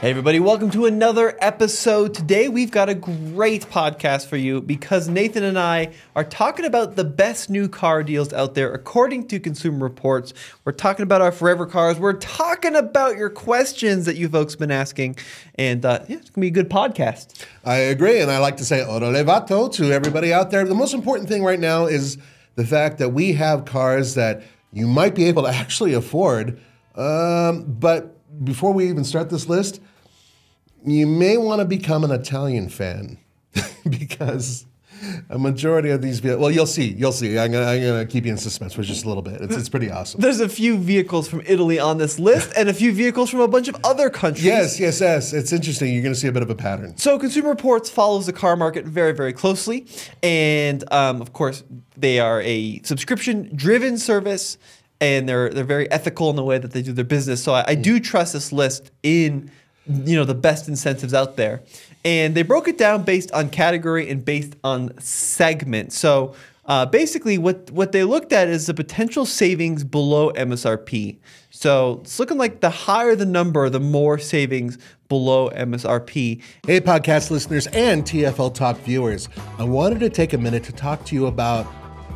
Hey, everybody, welcome to another episode. Today, we've got a great podcast for you because Nathan and I are talking about the best new car deals out there according to Consumer Reports. We're talking about our forever cars. We're talking about your questions that you folks have been asking. And uh, yeah, it's going to be a good podcast. I agree. And I like to say oro levato to everybody out there. The most important thing right now is the fact that we have cars that you might be able to actually afford. Um, but before we even start this list, you may want to become an Italian fan because a majority of these vehicles, well, you'll see, you'll see. I'm gonna, I'm gonna keep you in suspense for just a little bit. It's, it's pretty awesome. There's a few vehicles from Italy on this list and a few vehicles from a bunch of other countries. Yes, yes, yes. It's interesting. You're gonna see a bit of a pattern. So, Consumer Reports follows the car market very, very closely. And um, of course, they are a subscription driven service and they're, they're very ethical in the way that they do their business. So, I, I do trust this list in you know the best incentives out there. And they broke it down based on category and based on segment. So uh, basically what what they looked at is the potential savings below msrp so it's looking like the higher the number the more savings below msrp Hey, podcast listeners and TFL Talk viewers, I wanted to take a minute to talk to you about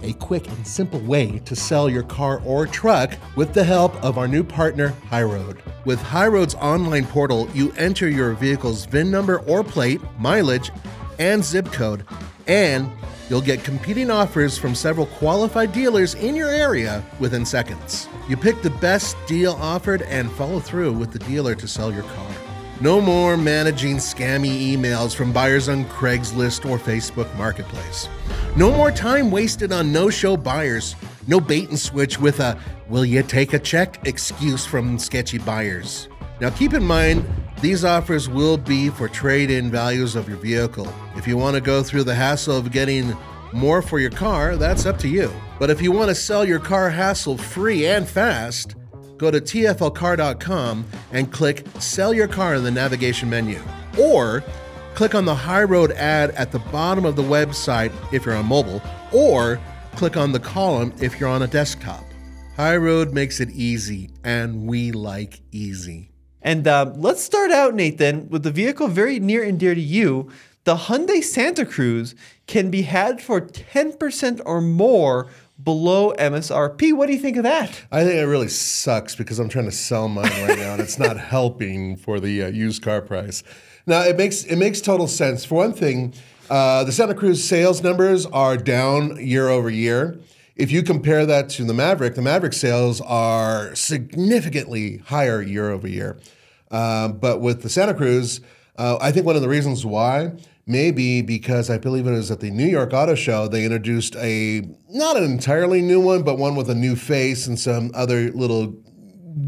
a quick and simple way to sell your car or truck with the help of our new partner, Highroad. With Highroad's online portal, you enter your vehicle's VIN number or plate, mileage, and zip code, and you'll get competing offers from several qualified dealers in your area within seconds. You pick the best deal offered and follow through with the dealer to sell your car. No more managing scammy emails from buyers on Craigslist or Facebook Marketplace. No more time wasted on no show buyers. No bait and switch with a will you take a check excuse from sketchy buyers. Now keep in mind, these offers will be for trade in values of your vehicle. If you want to go through the hassle of getting more for your car, that's up to you. But if you want to sell your car hassle free and fast, go to tflcar.com and click Sell Your Car in the navigation menu. Or click on the Highroad ad at the bottom of the website if you're on mobile, or click on the column if you're on a desktop. Highroad makes it easy, and we like easy. and uh, let's start out nathan with the vehicle very near and dear to you the hyundai santa cruz can be had for 10% or more below msrp what do you think of that I think it really sucks because I'm trying to sell mine right now, and it's not helping for the uh, used car price. Now it makes it makes total sense. For one thing, uh, the Santa Cruz sales numbers are down year over year. If you compare that to the Maverick, the Maverick sales are significantly higher year over year. Uh, but with the Santa Cruz, uh, I think one of the reasons why may be because I believe it was at the New York Auto Show they introduced a not an entirely new one, but one with a new face and some other little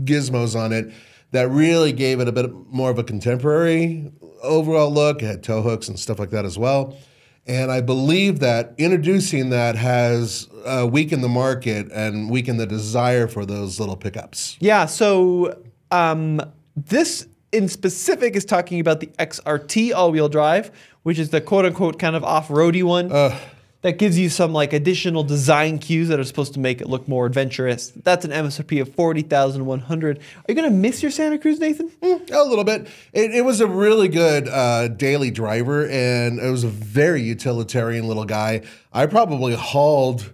gizmos on it that really gave it a bit more of a contemporary overall look. It had tow hooks and stuff like that as well. And I believe that introducing that has uh, weakened the market and weakened the desire for those little pickups. Yeah, so um, this in specific is talking about the XRT all wheel drive, which is the quote unquote kind of off roady one. that gives you some like additional design cues that are supposed to make it look more adventurous. That's an MSRP of 40100 Are you going to miss your Santa Cruz, Nathan? A little bit. It, it was a really good uh, daily driver, and it was a very utilitarian little guy. I probably hauled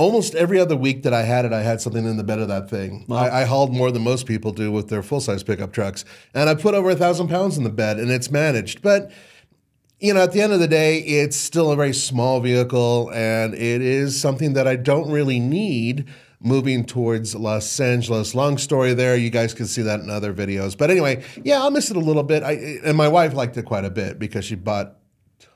almost every other week that I had it. I had something in the bed of that thing. I, I hauled more than most people do with their full size pickup trucks, and I put over a thousand pounds in the bed, and it's managed. But you know, at the end of the day, it's still a very small vehicle, and it is something that I don't really need moving towards Los Angeles. Long story there. You guys can see that in other videos. But anyway, yeah, I'll miss it a little bit. I, and my wife liked it quite a bit because she bought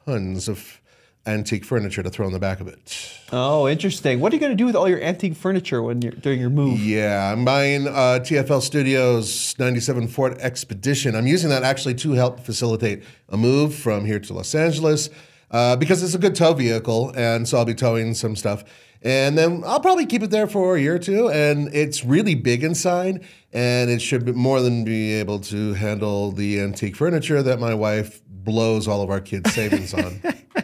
tons of antique furniture to throw in the back of it. Oh, interesting. What are you going to do with all your antique furniture when you're doing your move? Yeah, I'm buying uh, TFL Studios 97 Ford Expedition. I'm using that actually to help facilitate a move from here to Los Angeles uh, because it's a good tow vehicle, and so I'll be towing some stuff. And then I'll probably keep it there for a year or two. And it's really big inside, and it should be more than be able to handle the antique furniture that my wife blows all of our kids' savings on.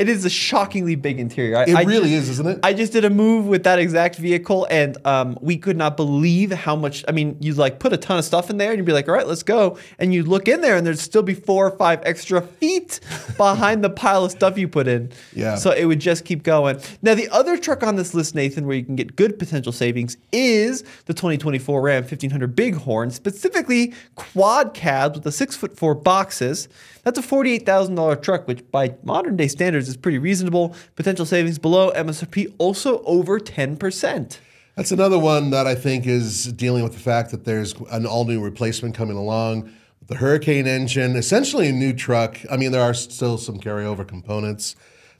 it is a shockingly big interior. I, It I really just- is, isn't it? I just did a move with that exact vehicle, and um, we could not believe how much. I mean, you like put a ton of stuff in there, and you'd be like, "All right, let's go," and you look in there, and there'd still be four or five extra feet behind the pile of stuff you put in. Yeah. So it would just keep going. Now, the other truck on this list, Nathan, where you can get good potential savings, is the 2024 Ram 1500 Bighorn, specifically quad cabs with the six foot four boxes. That's a $48,000 truck, which by modern day standards is pretty reasonable. Potential savings below MSRP, also over 10%. That's another one that I think is dealing with the fact that there's an all new replacement coming along. The Hurricane engine, essentially a new truck. I mean, there are still some carryover components,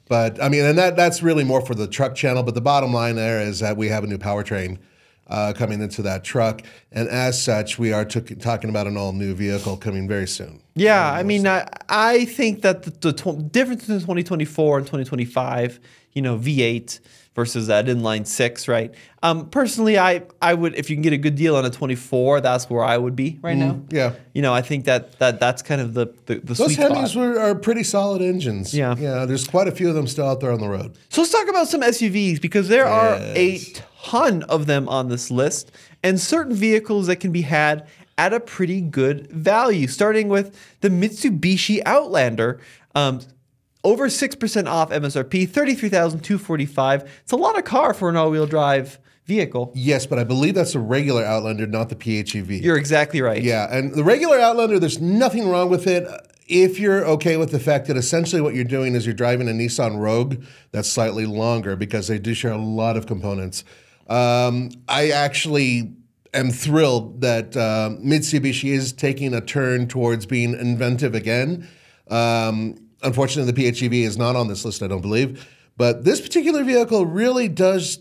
but I mean, and that that's really more for the truck channel. But the bottom line there is that we have a new powertrain uh, coming into that truck, and as such, we are talking about an all new vehicle coming very soon. Yeah, I mean, I, I think that the, the tw- difference between 2024 and 2025, you know, V8 versus that inline six, right? Um, personally, I I would if you can get a good deal on a 24, that's where I would be right now. yeah. you know, I think that that that's kind of the the, the Those Hemis were, are pretty solid engines. Yeah. yeah. There's quite a few of them still out there on the road. So let's talk about some SUVs because there are a ton of them on this list, and certain vehicles that can be had at a pretty good value. Starting with the Mitsubishi Outlander, um, over six percent off MSRP, thirty-three thousand two forty-five. It's a lot of car for an all-wheel drive vehicle. Yes, but I believe that's a regular Outlander, not the PHEV. You're exactly right. Yeah, and the regular Outlander, there's nothing wrong with it if you're okay with the fact that essentially what you're doing is you're driving a Nissan Rogue that's slightly longer because they do share a lot of components. Um, I actually am thrilled that uh, Mitsubishi is taking a turn towards being inventive again. Um, unfortunately, the PHEV is not on this list, I don't believe. But this particular vehicle really does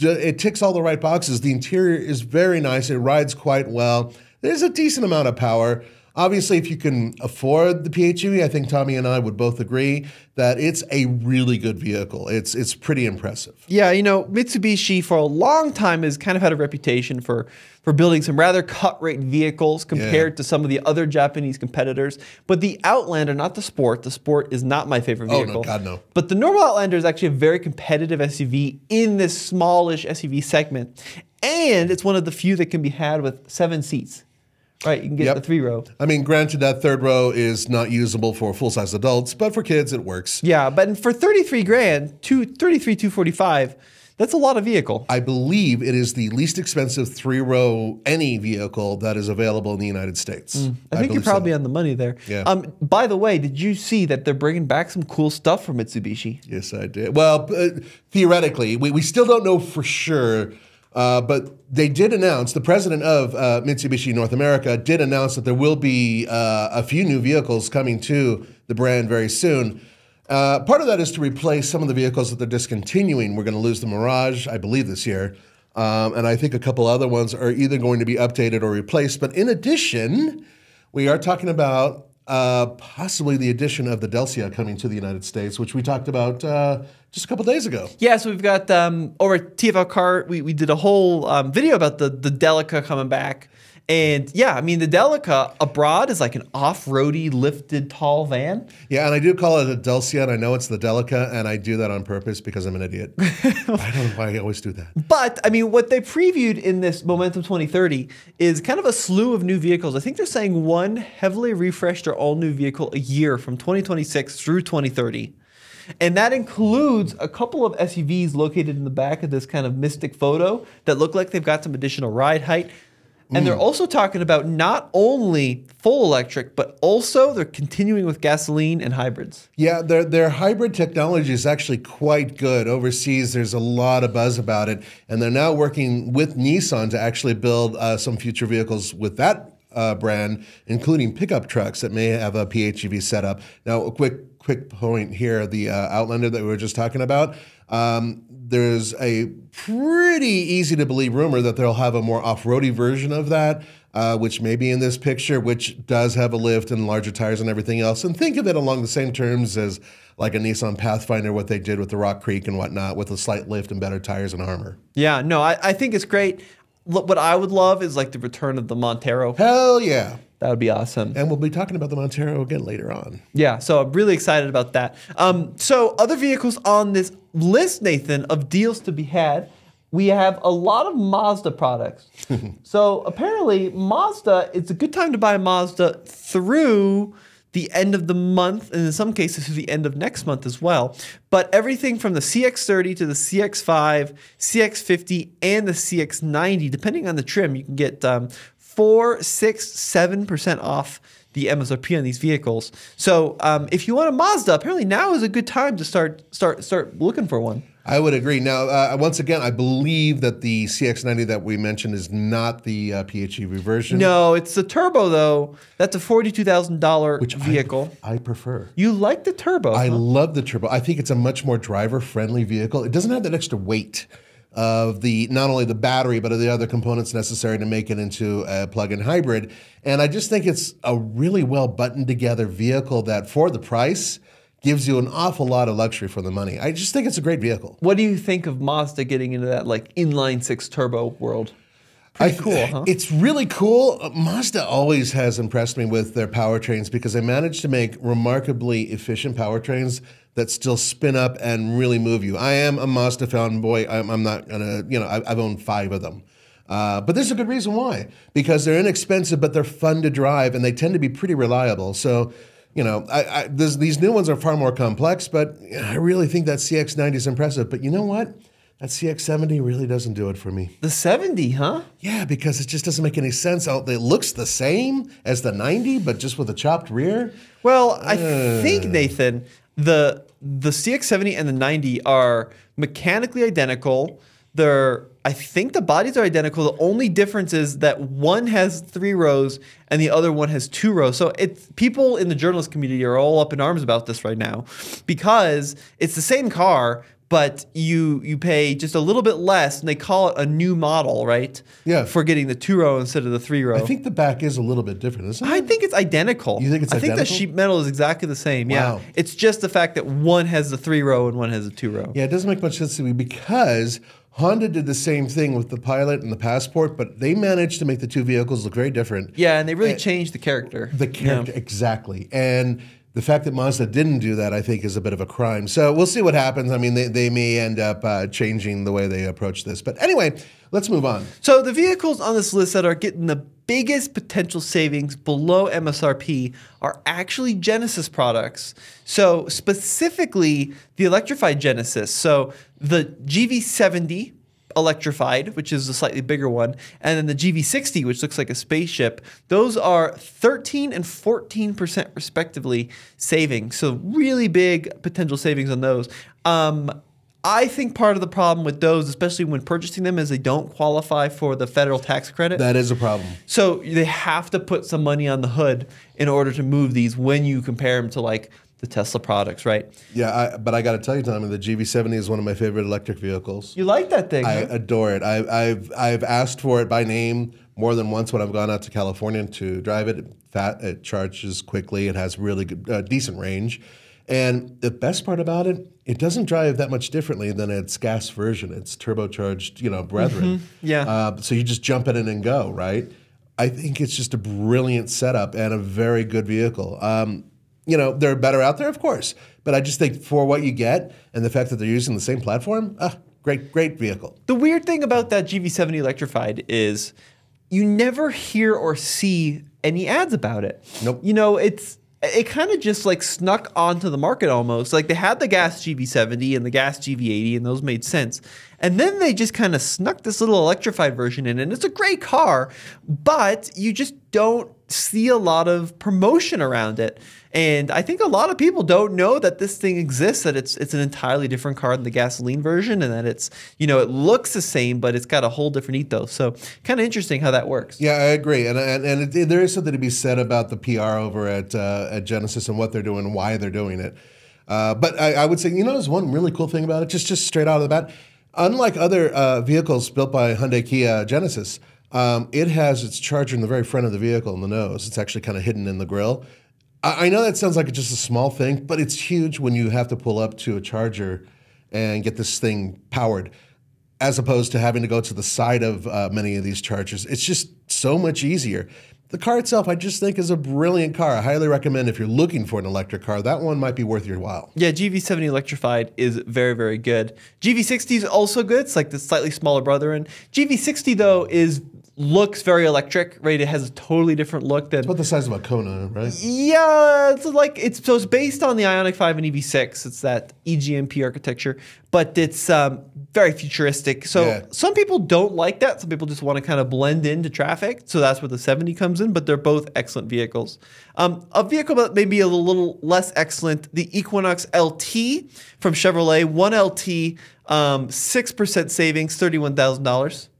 it ticks all the right boxes. The interior is very nice. It rides quite well. There's a decent amount of power. Obviously, if you can afford the PHEV, I think Tommy and I would both agree that it's a really good vehicle. It's it's pretty impressive. Yeah, you know, Mitsubishi for a long time has kind of had a reputation for for building some rather cut rate vehicles compared to some of the other Japanese competitors. But the Outlander, not the Sport, the Sport is not my favorite vehicle. Oh, no. God, no. But the normal Outlander is actually a very competitive SUV in this smallish SUV segment. And it's one of the few that can be had with seven seats. Right, you can get Yep. the three row. I mean, granted, that third row is not usable for full size adults, but for kids, it works. Yeah, but for 33 grand, two, 33, 245, that's a lot of vehicle. I believe it is the least expensive three row any vehicle that is available in the United States. Mm. I think you're believe so. probably on the money there. Yeah. Um, by the way, did you see that they're bringing back some cool stuff from Mitsubishi? Yes, I did. Well, uh, theoretically, we, we still don't know for sure, uh, but they did announce, the president of uh, Mitsubishi North America did announce that there will be uh, a few new vehicles coming to the brand very soon. Uh, part of that is to replace some of the vehicles that they're discontinuing. We're going to lose the Mirage, I believe, this year. Um, and I think a couple other ones are either going to be updated or replaced. But in addition, we are talking about uh, possibly the addition of the Delcia coming to the United States, which we talked about uh, just a couple days ago. Yeah, so we've got um, over at TFL Car, we, we did a whole um, video about the, the Delica coming back. And yeah, I mean, the Delica abroad is like an off roady, lifted, tall van. Yeah, and I do call it a Delcia, and I know it's the Delica, and I do that on purpose because I'm an idiot. I don't know why I always do that. But I mean, what they previewed in this Momentum 2030 is kind of a slew of new vehicles. I think they're saying one heavily refreshed or all new vehicle a year from 2026 through 2030. And that includes a couple of SUVs located in the back of this kind of mystic photo that look like they've got some additional ride height. And they're also talking about not only full electric, but also they're continuing with gasoline and hybrids. Yeah, their their hybrid technology is actually quite good. Overseas, there's a lot of buzz about it, and they're now working with Nissan to actually build uh, some future vehicles with that uh, brand, including pickup trucks that may have a PHEV setup. Now, a quick quick point here: the uh, Outlander that we were just talking about. Um, there's a pretty easy to believe rumor that they'll have a more off-roady version of that, uh, which may be in this picture, which does have a lift and larger tires and everything else. And think of it along the same terms as like a Nissan Pathfinder, what they did with the Rock Creek and whatnot, with a slight lift and better tires and armor. Yeah, no, I, I think it's great. Look, What I would love is like the return of the Montero. Hell yeah! That would be awesome. And we'll be talking about the Montero again later on. Yeah, so I'm really excited about that. Um, so other vehicles on this list, Nathan, of deals to be had, we have a lot of Mazda products. so apparently, Mazda, it's a good time to buy a Mazda through the end of the month, and in some cases to the end of next month as well. But everything from the CX30 to the CX5, CX50, and the CX90, depending on the trim, you can get um, four, six, seven percent off the MSRP on these vehicles. So um, if you want a Mazda, apparently now is a good time to start start start looking for one. I would agree. Now, uh, once again, I believe that the CX90 that we mentioned is not the uh, PHEV version. No, it's the turbo though. That's a forty-two thousand dollar vehicle. I, I prefer. you like the turbo? I huh? love the turbo. I think it's a much more driver-friendly vehicle. It doesn't have that extra weight of the not only the battery but of the other components necessary to make it into a plug-in hybrid. And I just think it's a really well buttoned together vehicle that for the price gives you an awful lot of luxury for the money. I just think it's a great vehicle. what do you think of Mazda getting into that like inline six turbo world? Pretty I- cool, huh? It's really cool. Mazda always has impressed me with their powertrains because they manage to make remarkably efficient powertrains that still spin up and really move you. I am a Mazda fanboy. I'm, I'm not gonna, you know, I, I've owned five of them. Uh, but there's a good reason why. Because they're inexpensive, but they're fun to drive, and they tend to be pretty reliable. So, you know, I, I, this, these new ones are far more complex, but I really think that CX90 is impressive. But you know what? That CX70 really doesn't do it for me. the seventy, huh? Yeah, because it just doesn't make any sense. Oh, It looks the same as the 90, but just with a chopped rear. Well, I think Nathan, the the CX70 and the 90 are mechanically identical. They're I think the bodies are identical. The only difference is that one has three rows and the other one has two rows. So it's people in the journalist community are all up in arms about this right now because it's the same car, but you you pay just a little bit less and they call it a new model, right? Yeah. For getting the two row instead of the three row. I think the back is a little bit different, isn't it? I think it's identical. You think it's I think the sheet metal is exactly the same. Wow. Yeah. It's just the fact that one has the three row and one has a two row. Yeah, it doesn't make much sense to me because Honda did the same thing with the Pilot and the Passport, but they managed to make the two vehicles look very different. Yeah, and they really eh, changed the character. The character, exactly. And the fact that Mazda didn't do that, I think, is a bit of a crime. So we'll see what happens. I mean, they, they may end up uh, changing the way they approach this. But anyway, let's move on. So the vehicles on this list that are getting the biggest potential savings below MSRP are actually Genesis products. So specifically the electrified Genesis. So the GV70 electrified, which is a slightly bigger one, and then the GV60, which looks like a spaceship. Those are 13 and 14% respectively saving. So really big potential savings on those. Um, I think part of the problem with those, especially when purchasing them, is they don't qualify for the federal tax credit. That is a problem. so they have to put some money on the hood in order to move these when you compare them to like the Tesla products, right? Yeah, I, but I got to tell you, Tommy, the GV70 is one of my favorite electric vehicles. You like that thing? I huh? adore it. I, I've I've asked for it by name more than once when I've gone out to California to drive it. Fat, it charges quickly. It has really good, uh, decent range, and the best part about it, it doesn't drive that much differently than its gas version. It's turbocharged, you know, brethren. Yeah. Uh, so you just jump in it and go, right? I think it's just a brilliant setup and a very good vehicle. Um, you know, they're better out there, of course, but I just think for what you get and the fact that they're using the same platform, ah, great, great vehicle. The weird thing about that GV70 electrified is you never hear or see any ads about it. Nope. You know, it's it kind of just like snuck onto the market almost. Like they had the gas GV70 and the gas GV80 and those made sense. And then they just kind of snuck this little electrified version in and it's a great car, but you just don't see a lot of promotion around it. And I think a lot of people don't know that this thing exists, that it's it's an entirely different car than the gasoline version, and that it's you know it looks the same, but it's got a whole different ethos. So kind of interesting how that works. Yeah, I agree, and and, and it, there is something to be said about the PR over at uh, at Genesis and what they're doing why they're doing it. Uh, but I, I would say, you know, there's one really cool thing about it, just just straight out of the bat. Unlike other uh, vehicles built by Hyundai Kia Genesis, um, it has its charger in the very front of the vehicle in the nose. It's actually kind of hidden in the grill. I, know that sounds like just a small thing, but it's huge when you have to pull up to a charger and get this thing powered as opposed to having to go to the side of uh, many of these chargers. It's just so much easier. The car itself, I just think, is a brilliant car. I highly recommend if you're looking for an electric car, that one might be worth your while. Yeah, GV70 electrified is very, very good. GV60 is also good. It's like the slightly smaller brother. And GV60 though is looks very electric, right? It has a totally different look than About the size of a Kona, right? Yeah, it's like it's so it's based on the Ioniq 5 and EV6. It's that EGMP architecture, but it's um, very futuristic. So Yeah. some people don't like that. Some people just want to kind of blend into traffic. So that's where the 70 comes in. But they're both excellent vehicles. Um, a vehicle that may be a little less excellent: the Equinox LT from Chevrolet, one LT, um, six percent savings, thirty-one thousand dollars.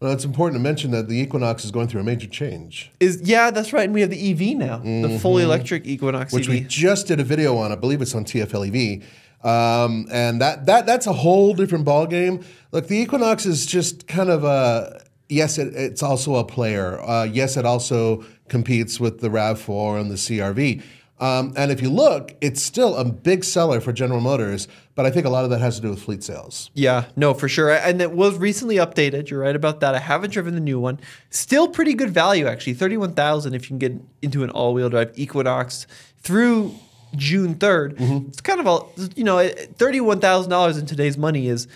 Well, it's important to mention that the Equinox is going through a major change, Is yeah, that's right. And we have the EV now, the fully electric Equinox Mm-hmm. which EV. we just did a video on. I believe it's on TFL EV. Um, and that, that that's a whole different ballgame. Look, the Equinox is just kind of a yes, it, it's also a player. Uh, yes, it also competes with the RAV4 and the CRV. Um, and if you look, it's still a big seller for General Motors, but I think a lot of that has to do with fleet sales. Yeah, no, for sure. And it was recently updated. You're right about that. I haven't driven the new one. Still pretty good value, actually. 31000 if you can get into an all wheel drive Equinox through June 3rd. It's kind of a, you know, $31,000 in today's money is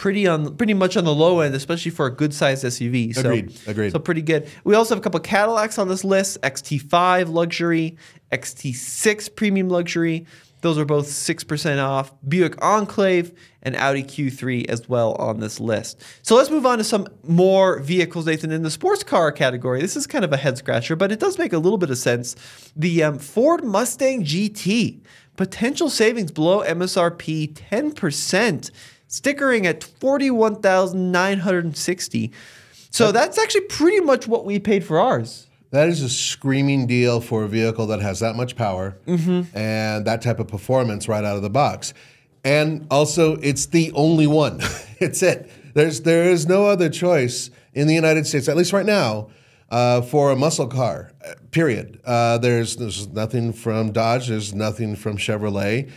pretty on pretty much on the low end, especially for a good sized SUV. So, Agreed, agreed. So pretty good. We also have a couple Cadillacs on this list: XT5 luxury, XT6 premium luxury. Those are both six percent off. Buick Enclave and Audi Q3 as well on this list. So let's move on to some more vehicles, Nathan. In the sports car category, this is kind of a head scratcher, but it does make a little bit of sense. The um, Ford Mustang GT potential savings below MSRP, ten percent stickering at 41,960. So that's actually pretty much what we paid for ours. That is a screaming deal for a vehicle that has that much power and that type of performance right out of the box. And also, it's the only one. it's it. There's there is no other choice in the United States, at least right now, uh, for a muscle car. uh, Period. Uh, there's there's nothing from Dodge. There's nothing from Chevrolet.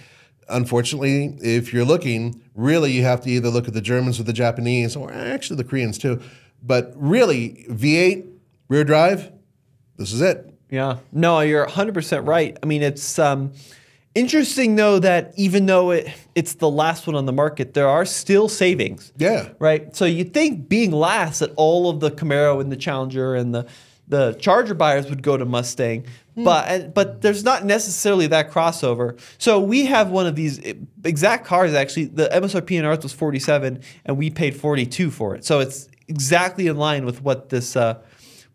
Unfortunately, if you're looking, really, you have to either look at the Germans or the Japanese, or actually the Koreans too. But really, V8 rear drive, this is it. Yeah. No, you're 100% right. I mean, it's um, interesting, though, that even though it, it's the last one on the market, there are still savings. Yeah. Right. So you'd think being last at all of the Camaro and the Challenger and the the Charger buyers would go to Mustang, hmm. but uh, but there's not necessarily that crossover. So we have one of these eh, exact cars. Actually, the MSRP in ours was 47, and we paid 42 for it. So it's exactly in line with what this. Uh,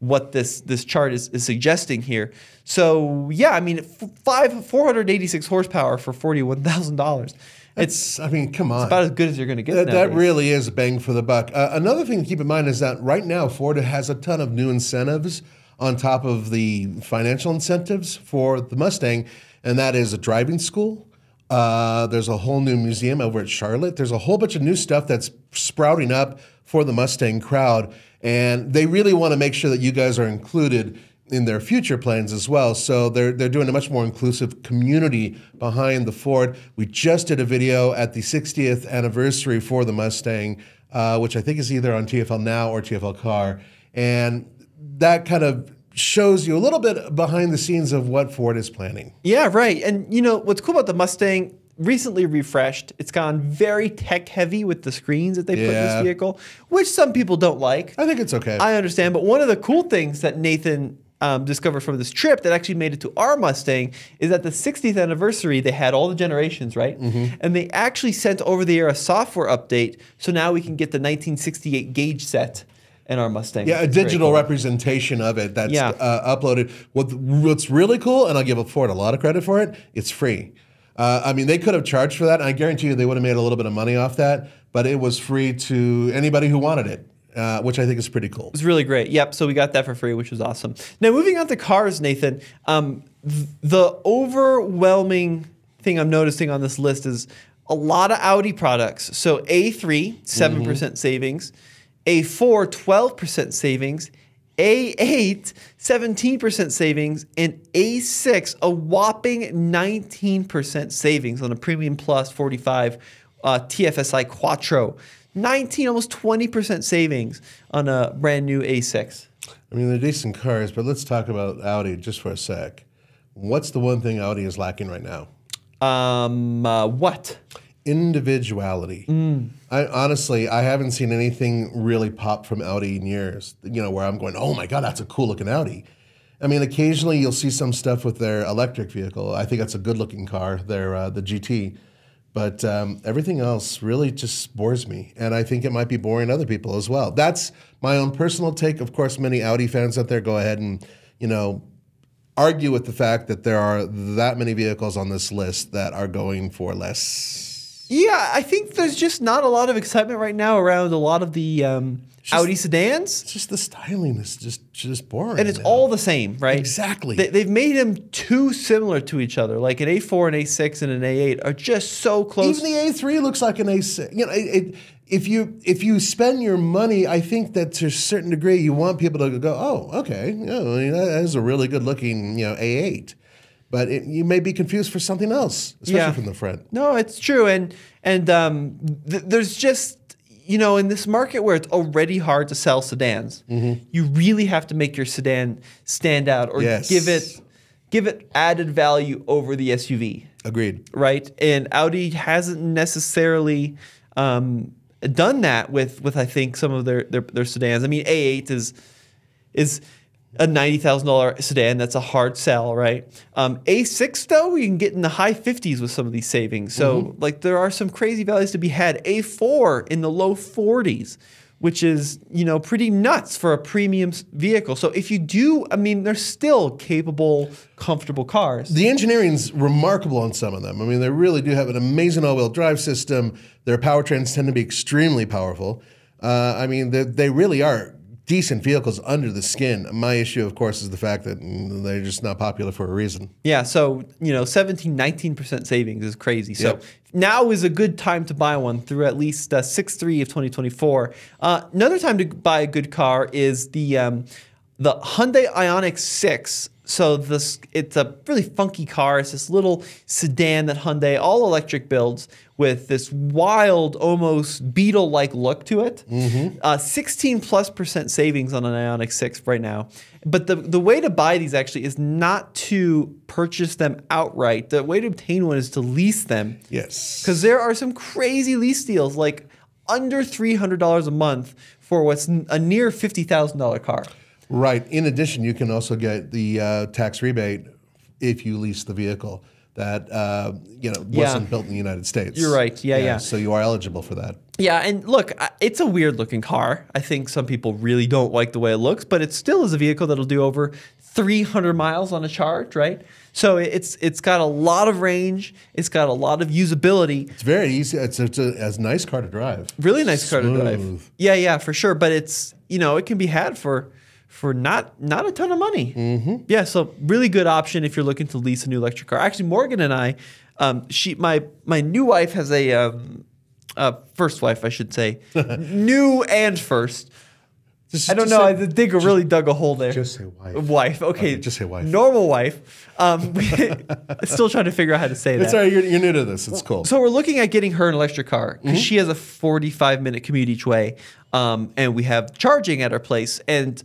what this this chart is, is suggesting here. So yeah, I mean, f- five 486 horsepower for forty one thousand dollars. It's It's, I mean, come on. about as good as you're going to get. that, that really is bang for the buck. Uh, another thing to keep in mind is that right now, Ford has a ton of new incentives on top of the financial incentives for the Mustang, and that is a driving school. Uh, there's a whole new museum over at Charlotte. There's a whole bunch of new stuff that's sprouting up for the Mustang crowd, and they really want to make sure that you guys are included in their future plans as well. So they're they're doing a much more inclusive community behind the Ford. We just did a video at the 60th anniversary for the Mustang, uh, which I think is either on TFL Now or TFL Car, and that kind of shows you a little bit behind the scenes of what Ford is planning. Yeah, right. And you know what's cool about the Mustang? Recently refreshed. It's gone very tech heavy with the screens that they put in this vehicle, which some people don't like. I think it's okay. I understand, but one of the cool things that Nathan um, discovered from this trip that actually made it to our Mustang is that the 60th anniversary they had all the generations right, Mm-hmm. and they actually sent over the air a software update, so now we can get the 1968 gauge set in our Mustang. Yeah, a digital cool. representation of it that's Yeah. uh, uploaded. What, what's really cool, and I'll give Ford a lot of credit for it, it's free. Uh, I mean, they could have charged for that, and I guarantee you they would have made a little bit of money off that, but it was free to anybody who wanted it, uh, which I think is pretty cool. It was really great. Yep. So we got that for free, which was awesome. Now moving on to cars, Nathan. Um, th- the overwhelming thing I'm noticing on this list is a lot of Audi products. So A3, 7% savings. A4, 12% savings. A8, 17% savings, and A6, a whopping 19% savings on a Premium Plus 45 uh, TFSI Quattro. 19, almost 20% savings on a brand new A6. I mean, they're decent cars, but let's talk about Audi just for a sec. What's the one thing Audi is lacking right now? Um, uh, what? Individuality. I honestly, I haven't seen anything really pop from Audi in years. You know, where I'm going, oh my god, that's a cool looking Audi. I mean, occasionally you'll see some stuff with their electric vehicle. I think that's a good looking car, their uh, the GT. But um, everything else really just bores me, and I think it might be boring other people as well. That's my own personal take. Of course, many Audi fans out there go ahead and you know argue with the fact that there are that many vehicles on this list that are going for less. Yeah, I think there's just not a lot of excitement right now around a lot of the um, Audi sedans. It's just the styling is just just boring. and it's all the same, right? Exactly. They, they've made them too similar to each other. Like an A4 and A6 and an A8 are just so close. even the A3 looks like an A6. You know, it, it, if you if you spend your money, I think that to a certain degree, you want people to go, oh, okay, yeah, I mean, that is a really good looking, you know, A8. But it, you may be confused for something else, especially Yeah. from the front. No, it's true, and and um, th- there's just you know in this market where it's already hard to sell sedans, Mm-hmm. you really have to make your sedan stand out or Yes. give it give it added value over the SUV, Agreed. right? And Audi hasn't necessarily um, done that with with I think some of their their, their sedans. I mean, A8 is is a ninety thousand dollar sedan. That's a hard sell, right? Um, A6 though, you can get in the high fifties with some of these savings. So like there are some crazy values to be had. A4 in the low forties. Which is, you know, pretty nuts for a premium vehicle. So if you do, I mean, they're still capable, comfortable cars. The engineering's remarkable on some of them. I mean, they really do have an amazing all-wheel drive system. Their powertrains tend to be extremely powerful. Uh, I mean, they, they really are decent vehicles under the skin. My issue, of course, is the fact that they're just not popular for a reason. Yeah, so you know, 17, 19% savings is crazy. So Yep. now is a good time to buy one through at least uh, 6.3 of 2024. Uh, another time to buy a good car is the um, the Hyundai Ioniq 6. So this it's a really funky car. It's this little sedan that Hyundai all electric builds with this wild, almost Beetle-like look to it. Uh, 16 plus percent savings on an Ioniq 6 right now. But the, the way to buy these actually is not to purchase them outright. The way to obtain one is to lease them. Yes. Because there are some crazy lease deals, like under $300 a month for what's a near $50,000 car. Right. In addition, you can also get the uh, tax rebate if you lease the vehicle that uh, you know wasn't built in the United States. You're right. Yeah, yeah. So you are eligible for that. Yeah, and look, it's a weird looking car. I think some people really don't like the way it looks, but it still is a vehicle that'll do over 300 miles on a charge, right? So it's it's got a lot of range. It's got a lot of usability. It's very easy. It's, it's, a, it's a nice car to drive. Really nice car to drive. Yeah, yeah, for sure. But it's you know it can be had for for not not a ton of money. Mm-hmm. Yeah, so really good option if you're looking to lease a new electric car. Actually, Morgan and I, um, she my my new wife has a um, uh, first wife, I should say, new and first. Just- I don't know. say- I, the digger really dug a hole there. just say wife. Wife. Okay. Okay, just say wife. Normal wife. Um, still trying to figure out how to say that. It's all right. You're, you're new to this. It's cool. So we're looking at getting her an electric car Mm-hmm. because she has a 45 minute commute each way, um, and we have charging at our place. And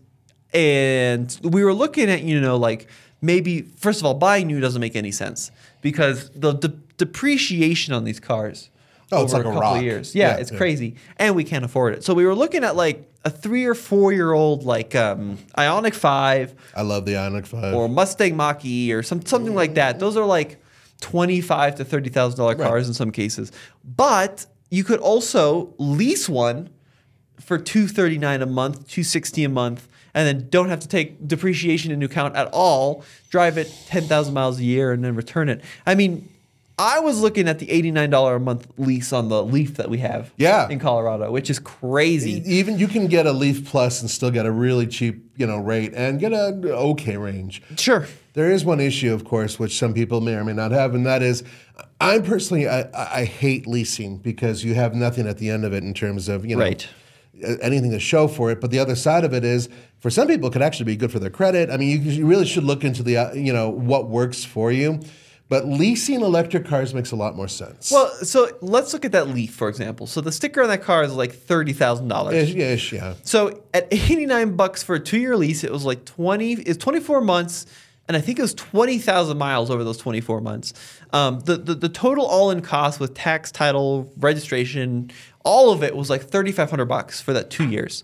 and we were looking at you know like maybe first of all buying new doesn't make any sense because the de- depreciation on these cars Oh, it's over like a couple of rock. years, yeah, Yeah, it's yeah. crazy, and we can't afford it. So we were looking at like a three or four year old like um, Ioniq Five I love the Ioniq 5. or Mustang Mach E or some something like that. Those are like twenty five to thirty thousand dollar cars in some cases. But you could also lease one for two thirty nine a month, two sixty a month, and then don't have to take depreciation into account at all. Drive it ten thousand miles a year and then return it. I mean. I was looking at the eighty-nine dollar a month lease on the Leaf that we have, Yeah. in Colorado, which is crazy. Even you can get a Leaf Plus and still get a really cheap, you know, rate and get an okay range. Sure, There is one issue, of course, which some people may or may not have, and that is, I personally I, I I hate leasing because you have nothing at the end of it in terms of you know Right. Anything to show for it. But the other side of it is, for some people, it could actually be good for their credit. I mean, you, you really should look into the uh, you know what works for you. But leasing electric cars makes a lot more sense. Well, so let's look at that Leaf, for example. So the sticker on that car is like thirty thousand dollars. Ish, yeah, yeah. So at 89 bucks for a two-year lease, it was like 20 it's 24 months and I think it was 20,000 miles over those 24 months. Um, the, the the total all-in cost with tax, title, registration, all of it was like 3,500 bucks for that two years.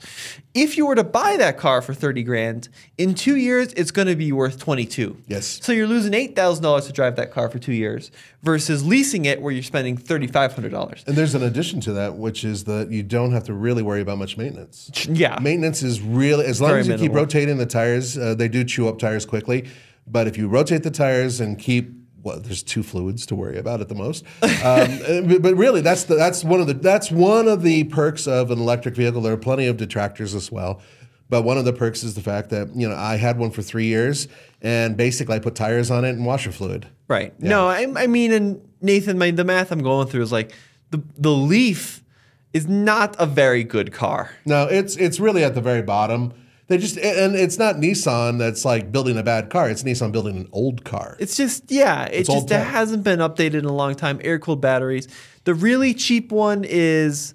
If you were to buy that car for 30 grand, in two years it's going to be worth 22. Yes. So you're losing $8,000 to drive that car for two years versus leasing it where you're spending $3,500. And there's an addition to that, which is that you don't have to really worry about much maintenance. Yeah. Maintenance is really, as long Very as you keep rotating the tires, uh, they do chew up tires quickly. But if you rotate the tires and keep, well, there's two fluids to worry about at the most. Um, but, really, that's the, that's one of the that's one of the perks of an electric vehicle. There are plenty of detractors as well. But one of the perks is the fact that you know I had one for three years, and basically I put tires on it and washer fluid. Right. No, I, I mean, and Nathan, my, the math I'm going through is like the the Leaf is not a very good car. No, it's it's really at the very bottom. They just and it's not Nissan that's like building a bad car. It's Nissan building an old car. It's just yeah, it old just it hasn't been updated in a long time. Air cooled batteries. The really cheap one is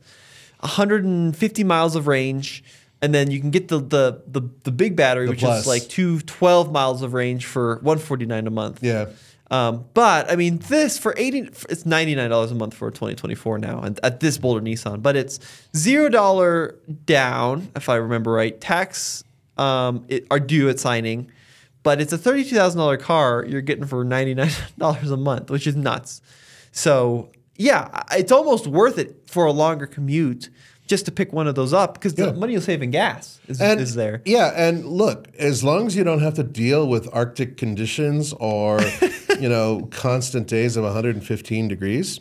150 miles of range. And then you can get the the the, the big battery, which Plus. is like 212 miles of range for 149 a month. yeah. Um, but I mean, this for eighty, it's ninety nine dollars a month for twenty twenty four now, and at this Boulder Nissan. But it's zero dollar down, if I remember right. Tax um, it, are due at signing, but it's a thirty two thousand dollar car you're getting for ninety nine dollars a month, which is nuts. So yeah, it's almost worth it for a longer commute just to pick one of those up because Yeah. the money you'll save in gas is, And is there. Yeah, and look, as long as you don't have to deal with Arctic conditions or you know constant days of 115 degrees,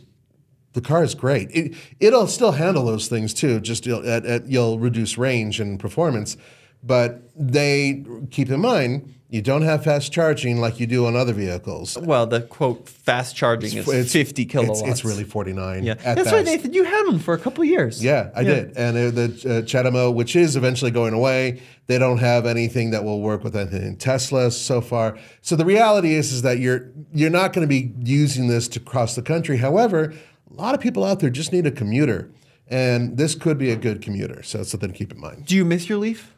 the car is great. It, it'll still handle those things too. Just at, at, you'll reduce range and performance, but they keep in mind you don't have fast charging like you do on other vehicles. Well, the quote fast charging is fifty kilowatts. It's, it's really 49. Yeah, at that's right. Nathan. You had them for a couple years. Yeah, I did. And uh, the uh, CHAdeMO, which is eventually going away, they don't have anything that will work with anything in Tesla so far. So the reality is, is that you're you're not going to be using this to cross the country. However, a lot of people out there just need a commuter, and this could be a good commuter. So it's something to keep in mind. Do you miss your Leaf?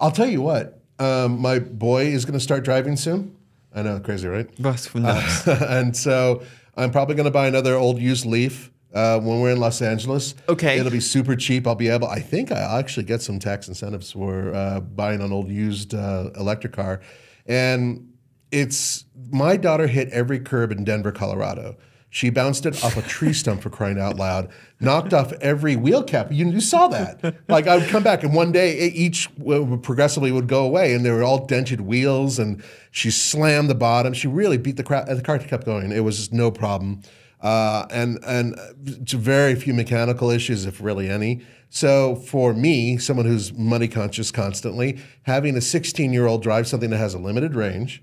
I'll tell you what. Um, my boy is going to start driving soon. I know, crazy, right? That's nuts. and so I'm probably going to buy another old used Leaf uh, when we're in Los Angeles. Okay. It'll be super cheap. I'll be able. I think I'll actually get some tax incentives for uh, buying an old used uh, electric car, and it's my daughter hit every curb in Denver, Colorado. She bounced it off a tree stump for crying out loud. Knocked off every wheel cap. You, you saw that. Like I would come back, and one day it, each progressively would go away, and they were all dented wheels. And she slammed the bottom. She really beat the crap. The car kept going. It was just no problem. Uh, and and very few mechanical issues, if really any. So for me, someone who's money conscious constantly, having a 16 year old drive something that has a limited range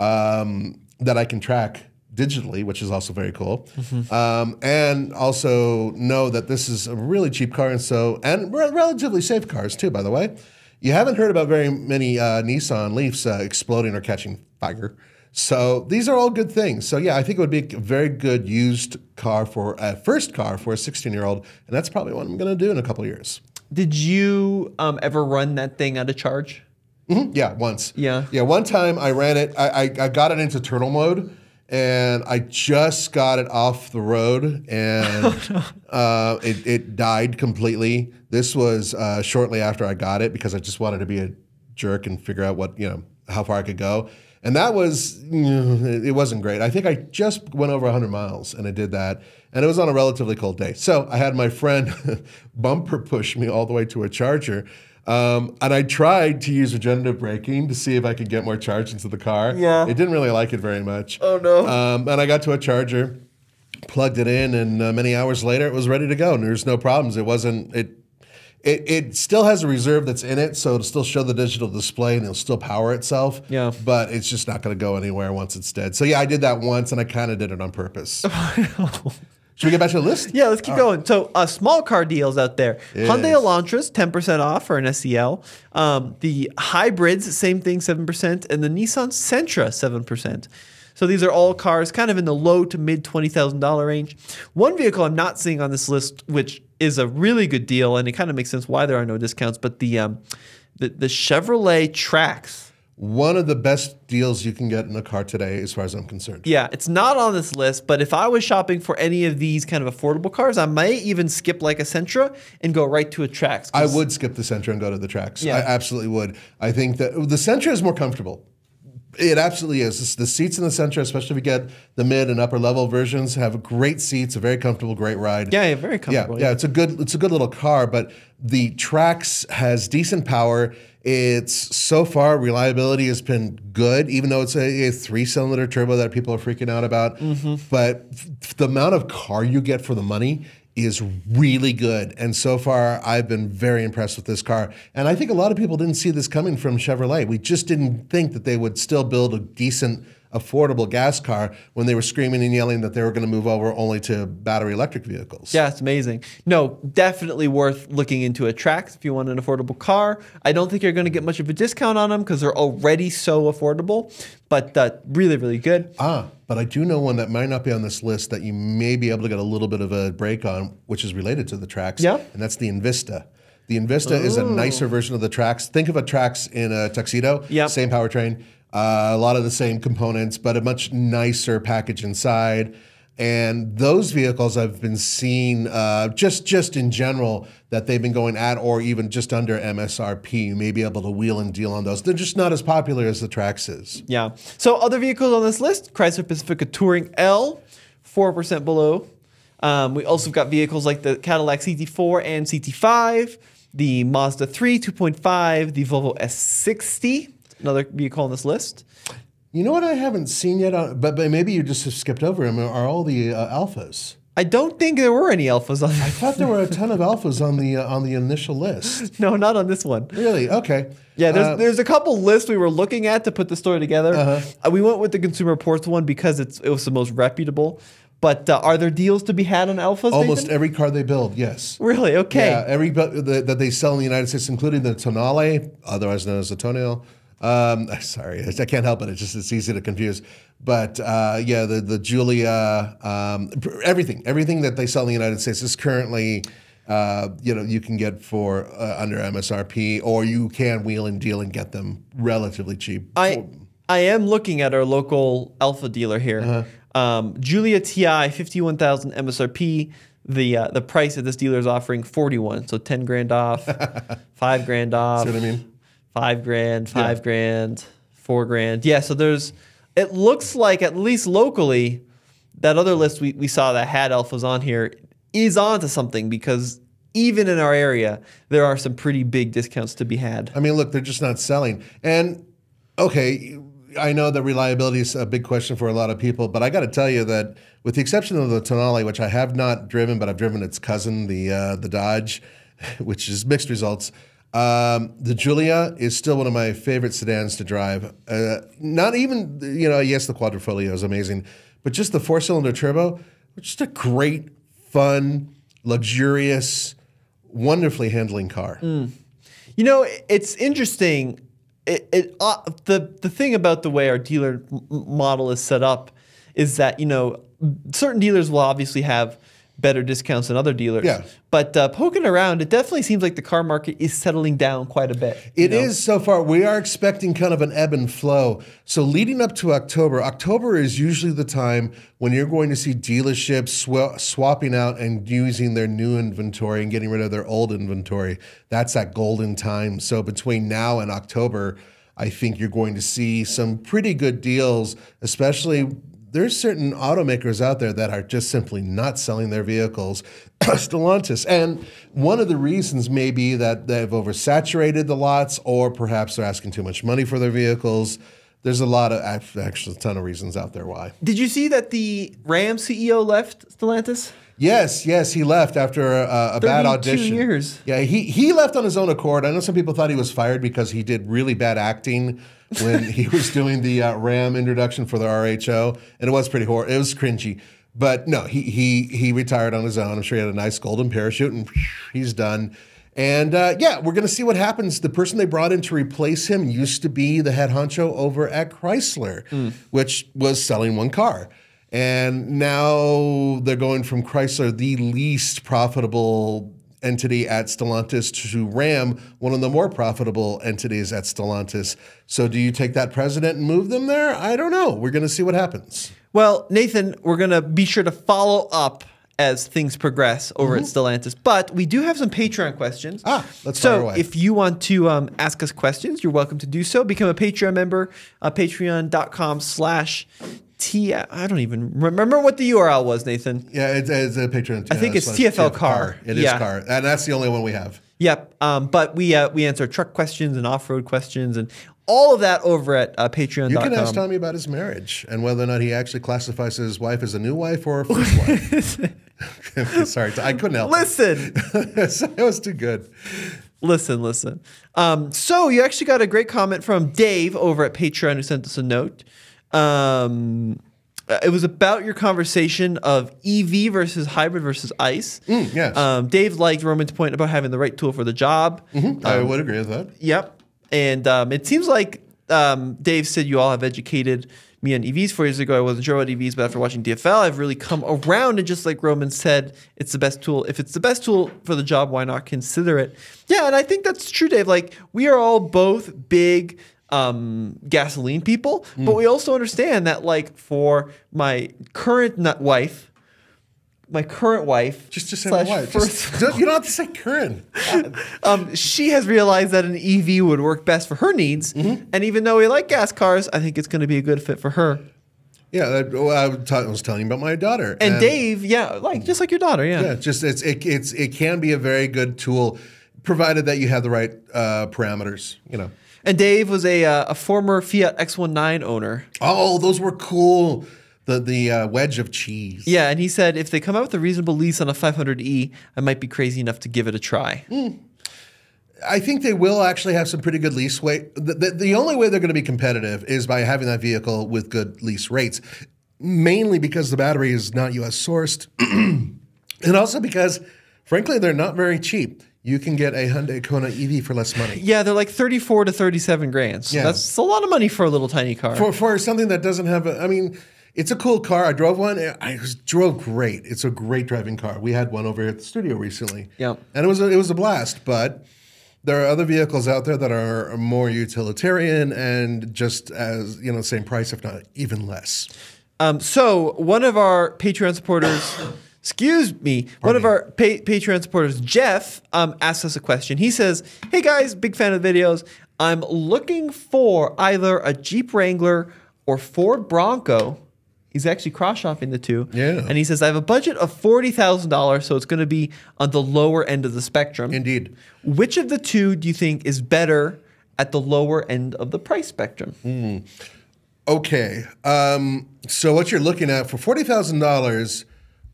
um, that I can track digitally, which is also very cool, um, and also know that this is a really cheap car, and so and re- relatively safe cars too. By the way, you haven't heard about very many uh, Nissan Leafs uh, exploding or catching fire. So these are all good things. So yeah, I think it would be a very good used car for a first car for a 16 year old, and that's probably what I'm going to do in a couple of years. Did you um, ever run that thing out of charge? Mhm, Yeah, once. Yeah. Yeah, one time I ran it, I, I, I got it into turtle mode and I just got it off the road and uh, it, it died completely. This was uh, shortly after I got it because I just wanted to be a jerk and figure out what, you know, how far I could go. And that was, it wasn't great. I think I just went over 100 miles and I did that. And it was on a relatively cold day. So I had my friend bumper push me all the way to a charger. Um, and I tried to use regenerative braking to see if I could get more charge into the car. Yeah. It didn't really like it very much. Oh, no. Um, and I got to a charger, plugged it in, and uh, many hours later it was ready to go. And there's no problems. It wasn't, it, it, it still has a reserve that's in it, so it'll still show the digital display and it'll still power itself. Yeah. But it's just not going to go anywhere once it's dead. So yeah, I did that once, and I kind of did it on purpose. Should we get back to the list? Yeah, let's keep going. So, uh, small car deals out there. Hyundai Yes. Elantras, 10% off for an SEL. Um, the hybrids, same thing, 7%. And the Nissan Sentra, 7%. So these are all cars kind of in the low to mid $20,000 range. One vehicle I'm not seeing on this list, which is a really good deal, and it kind of makes sense why there are no discounts, but the, um, the, the Chevrolet Trax. One of the best deals you can get in a car today, as far as I'm concerned. Yeah, it's not on this list, but if I was shopping for any of these kind of affordable cars, I might even skip like a Sentra and go right to a Trax. I would skip the Sentra and go to the Trax. Yeah. I absolutely would. I think that the Sentra is more comfortable. It absolutely is. It's- The seats in the Sentra, especially if you get the mid and upper level versions, have great seats, a very comfortable, great ride. Yeah, yeah, very Yeah, comfortable. yeah, it's a good it's a good little car, but the Trax has decent power. It's so far reliability has been good, even though it's a, a three cylinder turbo that people are freaking out about. Mm-hmm. But the amount of car you get for the money is really good. And so far, I've been very impressed with this car. And I think a lot of people didn't see this coming from Chevrolet. We just didn't think that they would still build a decent affordable gas car when they were screaming and yelling that they were going to move over only to battery electric vehicles. Yeah, it's amazing. No, definitely worth looking into a Trax if you want an affordable car. I don't think you're going to get much of a discount on them because they're already so affordable, but uh, really, really good. Ah, but I do know one that might not be on this list that you may be able to get a little bit of a break on, which is related to the Trax. Yeah. And that's the Envista. The Envista is a nicer version of the Trax. Think of a Trax in a tuxedo. Yep. Same powertrain, uh, a lot of the same components, but a much nicer package inside. And those vehicles I've been seeing uh, just just in general that they've been going at or even just under MSRP. You may be able to wheel and deal on those. They're just not as popular as the Trax is. Yeah. So other vehicles on this list: Chrysler Pacifica Touring L, four percent below. Um, we also got vehicles like the Cadillac CT4 and CT5, the Mazda 3 2.5, the Volvo S60, another vehicle on this list. You know what I haven't seen yet, on, but, but maybe you just have skipped over them. Are all the uh, Alfas? I don't think there were any Alfas on I thought there were a ton of Alfas on the uh, on the initial list. No, not on this one. Really? Okay. Yeah, there's Uh, there's a couple lists we were looking at to put the story together. Uh, we went with the Consumer Reports one because it's it was the most reputable. But uh, are there deals to be had on Alfas? almost every car they build, yes. really okay. Yeah, every the, that they sell in the United States, including the Tonale, otherwise known as the Tonale. Um, sorry, I can't help it. It's just it's easy to confuse. But uh, yeah, the the Giulia, um, everything, everything that they sell in the United States is currently, uh, you know, you can get for uh, under MSRP, or you can wheel and deal and get them relatively cheap. I I am looking at our local Alfa dealer here. Uh-huh. Um, Giulia Ti, fifty one thousand MSRP. The uh, the price that this dealer is offering forty one, so ten grand off, five grand off. See what I mean? Five grand, five grand, four grand. Yeah, so there's. It looks like at least locally, that other list we, we saw that had Alfas on here is onto something because even in our area, there are some pretty big discounts to be had. I mean, look, they're just not selling. And okay, I know that reliability is a big question for a lot of people, but I got to tell you that, with the exception of the Tonale, which I have not driven, but I've driven its cousin, the uh, the Dodge, which is mixed results. Um, the Giulia is still one of my favorite sedans to drive. Uh, not even, you know, yes, the Quadrifoglio is amazing, but just the four cylinder turbo, just a great, fun, luxurious, wonderfully handling car. You know, it's interesting. It, it uh, the the thing about the way our dealer model is set up is that you know certain dealers will obviously have better discounts than other dealers. Yeah. But uh, poking around, it definitely seems like the car market is settling down quite a bit. It is so far. We are expecting kind of an ebb and flow. So leading up to October, October is usually the time when you're going to see dealerships swa- swapping out and using their new inventory and getting rid of their old inventory. That's that golden time. So between now and October, I think you're going to see some pretty good deals, especially there's certain automakers out there that are just simply not selling their vehicles. Stellantis. And one of the reasons may be that they've oversaturated the lots, or perhaps they're asking too much money for their vehicles. There's a lot of actually a ton of reasons out there why. Did you see that the Ram CEO left Stellantis? Yes, yes, he left after a, a bad 32 audition. years. Yeah, he he left on his own accord. I know some people thought he was fired because he did really bad acting when he was doing the uh, Ram introduction for the RHO, and it was pretty horrible. It was cringy. But no, he he he retired on his own. I'm sure he had a nice golden parachute, and he's done. And uh, yeah, we're going to see what happens. The person they brought in to replace him used to be the head honcho over at Chrysler, which was selling one car. And now they're going from Chrysler, the least profitable entity at Stellantis, to Ram, one of the more profitable entities at Stellantis. So do you take that president and move them there? I don't know. We're going to see what happens. Well, Nathan, we're going to be sure to follow up as things progress over at Stellantis. But we do have some Patreon questions. Mm-hmm. Ah, let's fire So away. if you want to um, ask us questions, you're welcome to do so. Become a Patreon member, uh, patreon.com slash T. I don't even remember what the URL was, Nathan. Yeah, it's, it's a Patreon. I think it's TFL car. It is Yeah. car, and that's the only one we have. Yep. Um, but we uh, we answer truck questions and off road questions and all of that over at uh, patreon.com. You can ask Tommy about his marriage and whether or not he actually classifies his wife as a new wife or a first wife. Sorry, I couldn't help. Listen. it. it was too good. Listen, listen. Um, so you actually got a great comment from Dave over at Patreon who sent us a note. Um, uh, it was about your conversation of EV versus hybrid versus ICE. yes. Um, Dave liked Roman's point about having the right tool for the job. I would agree with that. Yep. And um, it seems like um, Dave said you all have educated me on EVs four years ago. I wasn't sure about EVs, but after watching TFL, I've really come around. And just like Roman said, it's the best tool. If it's the best tool for the job, why not consider it? Yeah, and I think that's true, Dave. Like we are all both big um, gasoline people, but we also understand that like for my current nut wife, my current wife, Just, just say my wife. first Just, don't- you don't have to say Karen. um, she has realized that an EV would work best for her needs. Mm-hmm. And even though we like gas cars, I think it's going to be a good fit for her. Yeah, I was I was telling you about my daughter. And, Dave, yeah, like just like your daughter, yeah. Yeah, just it's it, it's it can be a very good tool, provided that you have the right uh, parameters. You know. And Dave was a uh, a former Fiat X19 owner. Oh, those were cool. The the uh, wedge of cheese. Yeah, and he said if they come out with a reasonable lease on a 500e, I might be crazy enough to give it a try. I think they will actually have some pretty good lease weight. The, the, the only way they're going to be competitive is by having that vehicle with good lease rates, mainly because the battery is not US sourced, and also because, frankly, they're not very cheap. You can get a Hyundai Kona EV for less money. Yeah, they're like 34 to 37 grand. So Yeah. that's a lot of money for a little tiny car. For, for something that doesn't have a, I mean, it's a cool car. I drove one. I was, drove great. It's a great driving car. We had one over at the studio recently. Yeah. And it was a, it was a blast. But there are other vehicles out there that are more utilitarian and just as you know, same price, if not even less. Um, so one of our Patreon supporters, excuse me, one of our pa- Patreon supporters, Jeff, um, asked us a question. He says, "Hey guys, big fan of the videos. I'm looking for either a Jeep Wrangler or Ford Bronco." He's actually cross shopping the two. Yeah. And he says, I have a budget of $40,000, so it's going to be on the lower end of the spectrum. Indeed. Which of the two do you think is better at the lower end of the price spectrum? Okay. Um, so what you're looking at for forty thousand dollars,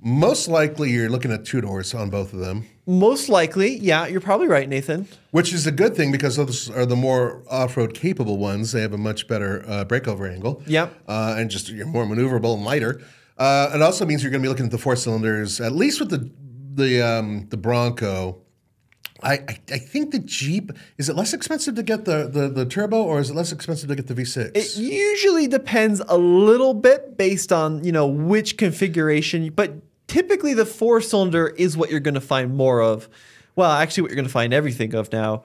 most likely you're looking at two doors on both of them. Most likely, yeah, you're probably right, Nathan. Which is a good thing because those are the more off-road capable ones. They have a much better uh, breakover angle. Yep. Uh, and just you're more maneuverable and lighter. Uh, it also means you're going to be looking at the four cylinders, at least with the the um, the Bronco. I, I, I think the Jeep is it less expensive to get the, the, the turbo or is it less expensive to get the V6? It usually depends a little bit based on, you know, which configuration, but typically the four cylinder is what you're going to find more of. Well, actually, what you're going to find everything of now.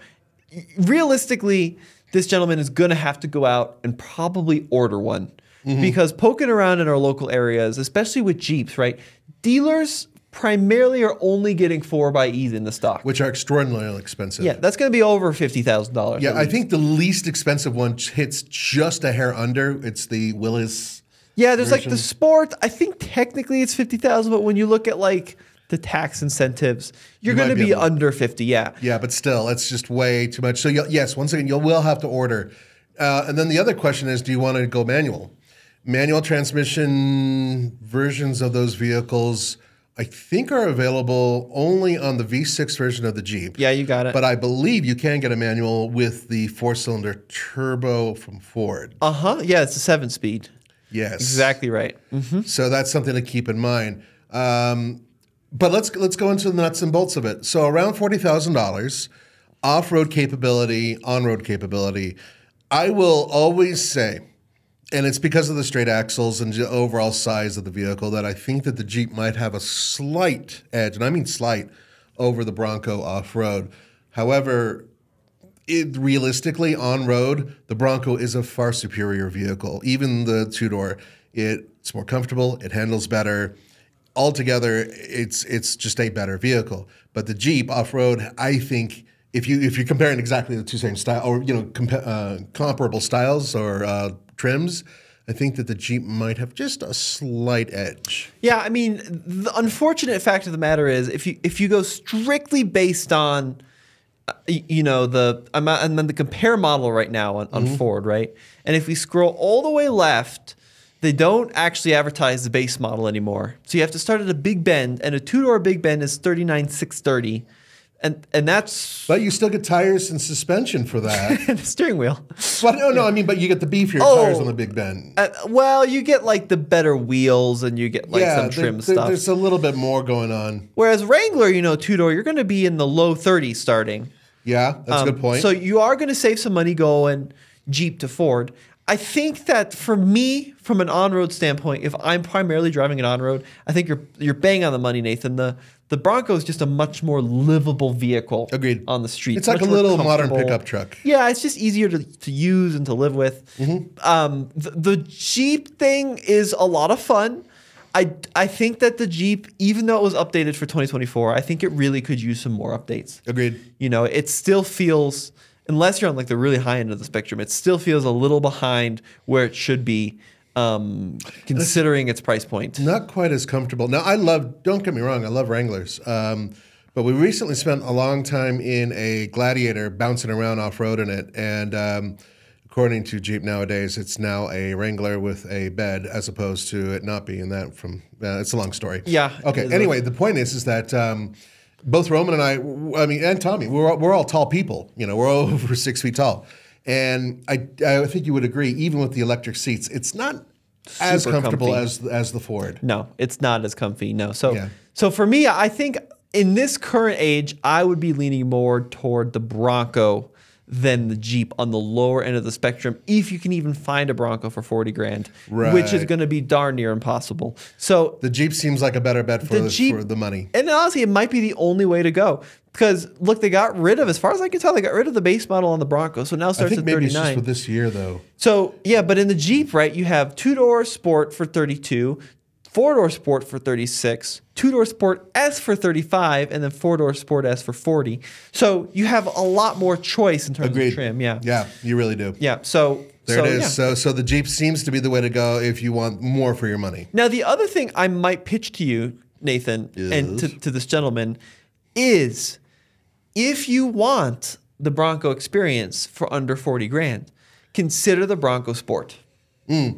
Realistically, this gentleman is going to have to go out and probably order one mm-hmm. because poking around in our local areas, especially with Jeeps, right? Dealers primarily are only getting 4xEs in the stock. which are extraordinarily expensive. yeah, that's going to be over $50,000. Yeah, I think the least expensive one hits just a hair under. It's the Willys. Yeah, there's like the sport. I think technically it's fifty thousand, but when you look at like the tax incentives, you're You going to be be under fifty. Yeah. Yeah, but still, it's just way too much. So you'll, yes, once again, you will have to order. Uh, and then the other question is, do you want to go manual? Manual transmission versions of those vehicles, I think, are available only on the V6 version of the Jeep. Yeah, you got it. But I believe you can get a manual with the four-cylinder turbo from Ford. uh huh. Yeah, it's a seven speed. Yes, Exactly right. Mm-hmm. So that's something to keep in mind. Um, but let's let's go into the nuts and bolts of it. So around forty thousand dollars, off road capability, on road capability. I will always say, and it's because of the straight axles and the overall size of the vehicle that I think that the Jeep might have a slight edge, and I mean slight, over the Bronco off road. However, it, realistically, on road, the Bronco is a far superior vehicle. Even the two door, it's more comfortable, it handles better. Altogether, it's it's just a better vehicle. But the Jeep off road, I think, if you if you're comparing exactly the two same style or you know uh, comparable styles or uh, trims, I think that the Jeep might have just a slight edge. Yeah, I mean, the unfortunate fact of the matter is, if you if you go strictly based on, you know, the I'm at- the compare model right now on, on Ford, right? And if we scroll all the way left, they don't actually advertise the base model anymore. So you have to start at a Big Bend, and a two door Big Bend is thirty nine six thirty, and and that's But you still get tires and suspension for that. the steering wheel. but no, no, I mean, but you get the beefier Oh. tires on the Big Ben. Uh, well, you get like the better wheels, and you get like some trim there- stuff. There's a little bit more going on. Whereas Wrangler, you know, two door, you're going to be in the low 30s starting. Yeah, that's a Um, good point. So you are going to save some money going Jeep to Ford. I think that for me, from an on-road standpoint, if I'm primarily driving an on-road, I think you're you're bang on the money, Nathan. The the Bronco is just a much more livable vehicle. Agreed. On the street, It's like a little modern pickup truck. Yeah, it's just easier to, to use and to live with. Mm-hmm. Um, the, the Jeep thing is a lot of fun. I, I think that the Jeep, even though it was updated for 2024, I think it really could use some more updates. Agreed. You know, it still feels, unless you're on like the really high end of the spectrum, it still feels a little behind where it should be, um, considering its price point. Not quite as comfortable. Now, I love, don't get me wrong, I love Wranglers. Um, but we recently spent a long time in a Gladiator bouncing around off road in it. And um, according to Jeep nowadays, it's now a Wrangler with a bed as opposed to it not being that from, uh, it's a long story. Yeah, Okay. Anyway, the point is, is that. Um, both Roman and I, I mean, and Tommy, we're all, we're all tall people. You know, we're over six feet tall, and I I think you would agree, even with the electric seats, it's not as comfortable comfy. as as the Ford. No, it's not as comfy. No. So Yeah. so for me, I think in this current age, I would be leaning more toward the Bronco than the Jeep on the lower end of the spectrum, if you can even find a Bronco for 40 grand, which is going to be darn near impossible. So The Jeep seems like a better bet for The the, Jeep- for the money. and honestly, it might be the only way to go. Because look, they got rid of, as far as I can tell, they got rid of the base model on the Bronco. So now it I starts think at maybe it's just for this year though. So yeah, but in the Jeep, right, you have two door Sport for 32, four door Sport for 36, two door Sport S for 35, and then four door Sport S for 40. So you have a lot more choice in terms Agreed. of trim. Yeah. Yeah, you really do. Yeah. So There so, it is. yeah. So so the Jeep seems to be the way to go if you want more for your money. Now the other thing I might pitch to you, Nathan, and to, to this gentleman, is if you want the Bronco experience for under 40 grand, consider the Bronco Sport. Hmm.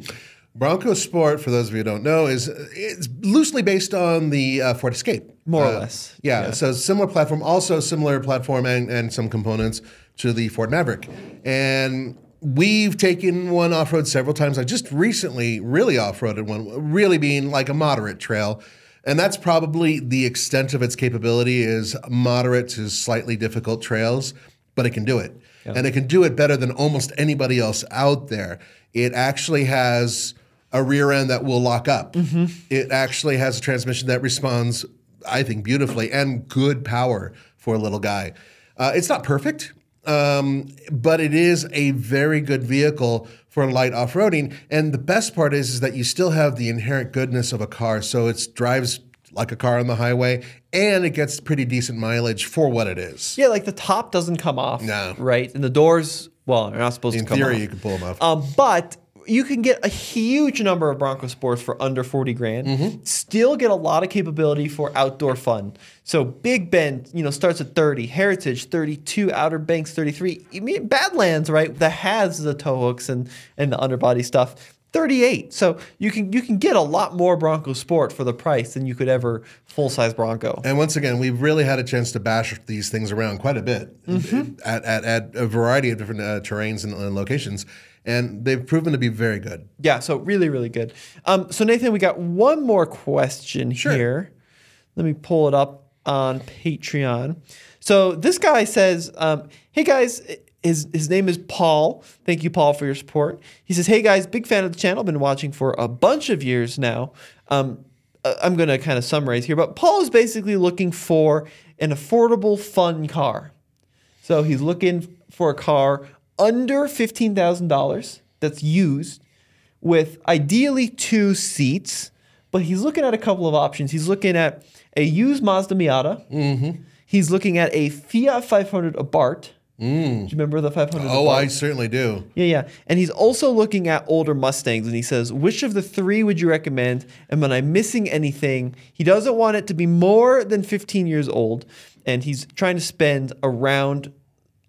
Bronco Sport, for those of you who don't know, is it's loosely based on the uh, Ford Escape, More or Uh, less. Yeah, Yeah. so similar platform, also similar platform and, and some components to the Ford Maverick. And we've taken one off road several times. I just recently really off roaded one, really being like a moderate trail. And that's probably the extent of its capability is moderate to slightly difficult trails, but it can do it. And it can do it better than almost anybody else out there. It actually has a rear end that will lock up. It actually has a transmission that responds, I think, beautifully and good power for a little guy. Uh, it's not perfect, um, but it is a very good vehicle for light off roading. And the best part is, is that you still have the inherent goodness of a car. So it drives like a car on the highway and it gets pretty decent mileage for what it is. Yeah, like the top doesn't come off. No. Right? And the doors, well, they're not supposed In to come theory, off. you can pull them off. Um, but you can get a huge number of Bronco Sports for under 40 grand. Mm-hmm. Still get a lot of capability for outdoor fun. So Big Bend, you know, starts at 30, Heritage 32, Outer Banks 33. I mean, Badlands, right? That has the tow hooks and and the underbody stuff. 38. So you can you can get a lot more Bronco Sport for the price than you could ever full size Bronco. And once again, we've really had a chance to bash these things around quite a bit at, at, at a variety of different uh, terrains and, and locations. And they've proven to be very good. Yeah, so really, really good. Um, so Nathan, we got one more question Sure. here. Let me pull it up on Patreon. So this guy says, um, "Hey guys." His, his name is Paul. Thank you, Paul, for your support. He says, Hey guys, big fan of the channel. Been watching for a bunch of years now. Um, uh, I'm going to kind of summarize here, but Paul is basically looking for an affordable, fun car. So he's looking for a car under $15,000 that's used with ideally two seats, but he's looking at a couple of options. He's looking at a used Mazda Miata. Mm-hmm. He's looking at a Fiat 500 Abarth. Do you remember the 500 Oh, Abarth? I certainly do. Yeah, yeah. And he's also looking at older Mustangs and he says, which of the three would you recommend? And when I'm missing anything, he doesn't want it to be more than 15 years old. And he's trying to spend around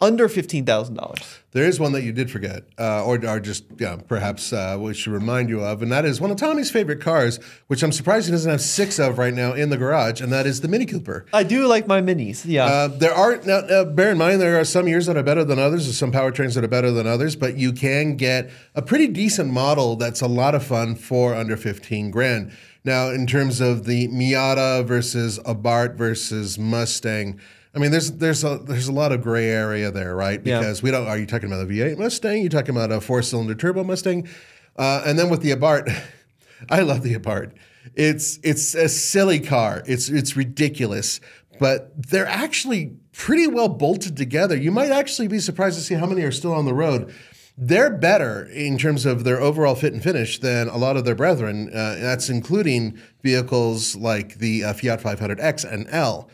under $15,000. There is one that you did forget, uh, or, or just yeah, perhaps uh, we should remind you of, and that is one of Tommy's favorite cars, which I'm surprised he doesn't have six of right now in the garage, and that is the Mini Cooper. I do like my minis. Yeah. Uh, there are now, now, bear in mind there are some years that are better than others, or some powertrains that are better than others, but you can get a pretty decent model that's a lot of fun for under 15 grand. Now, in terms of the Miata versus Abarth versus Mustang, I mean, there's there's a there's a lot of gray area there, right? Yeah. Because we don't. Are you talking about a V8 Mustang? You talking about a four cylinder turbo Mustang? Uh, and then with the Abarth, I love the Abarth. It's it's a silly car. It's it's ridiculous, but they're actually pretty well bolted together. You might actually be surprised to see how many are still on the road. They're better in terms of their overall fit and finish than a lot of their brethren. Uh, that's including vehicles like the uh, Fiat 500X and L.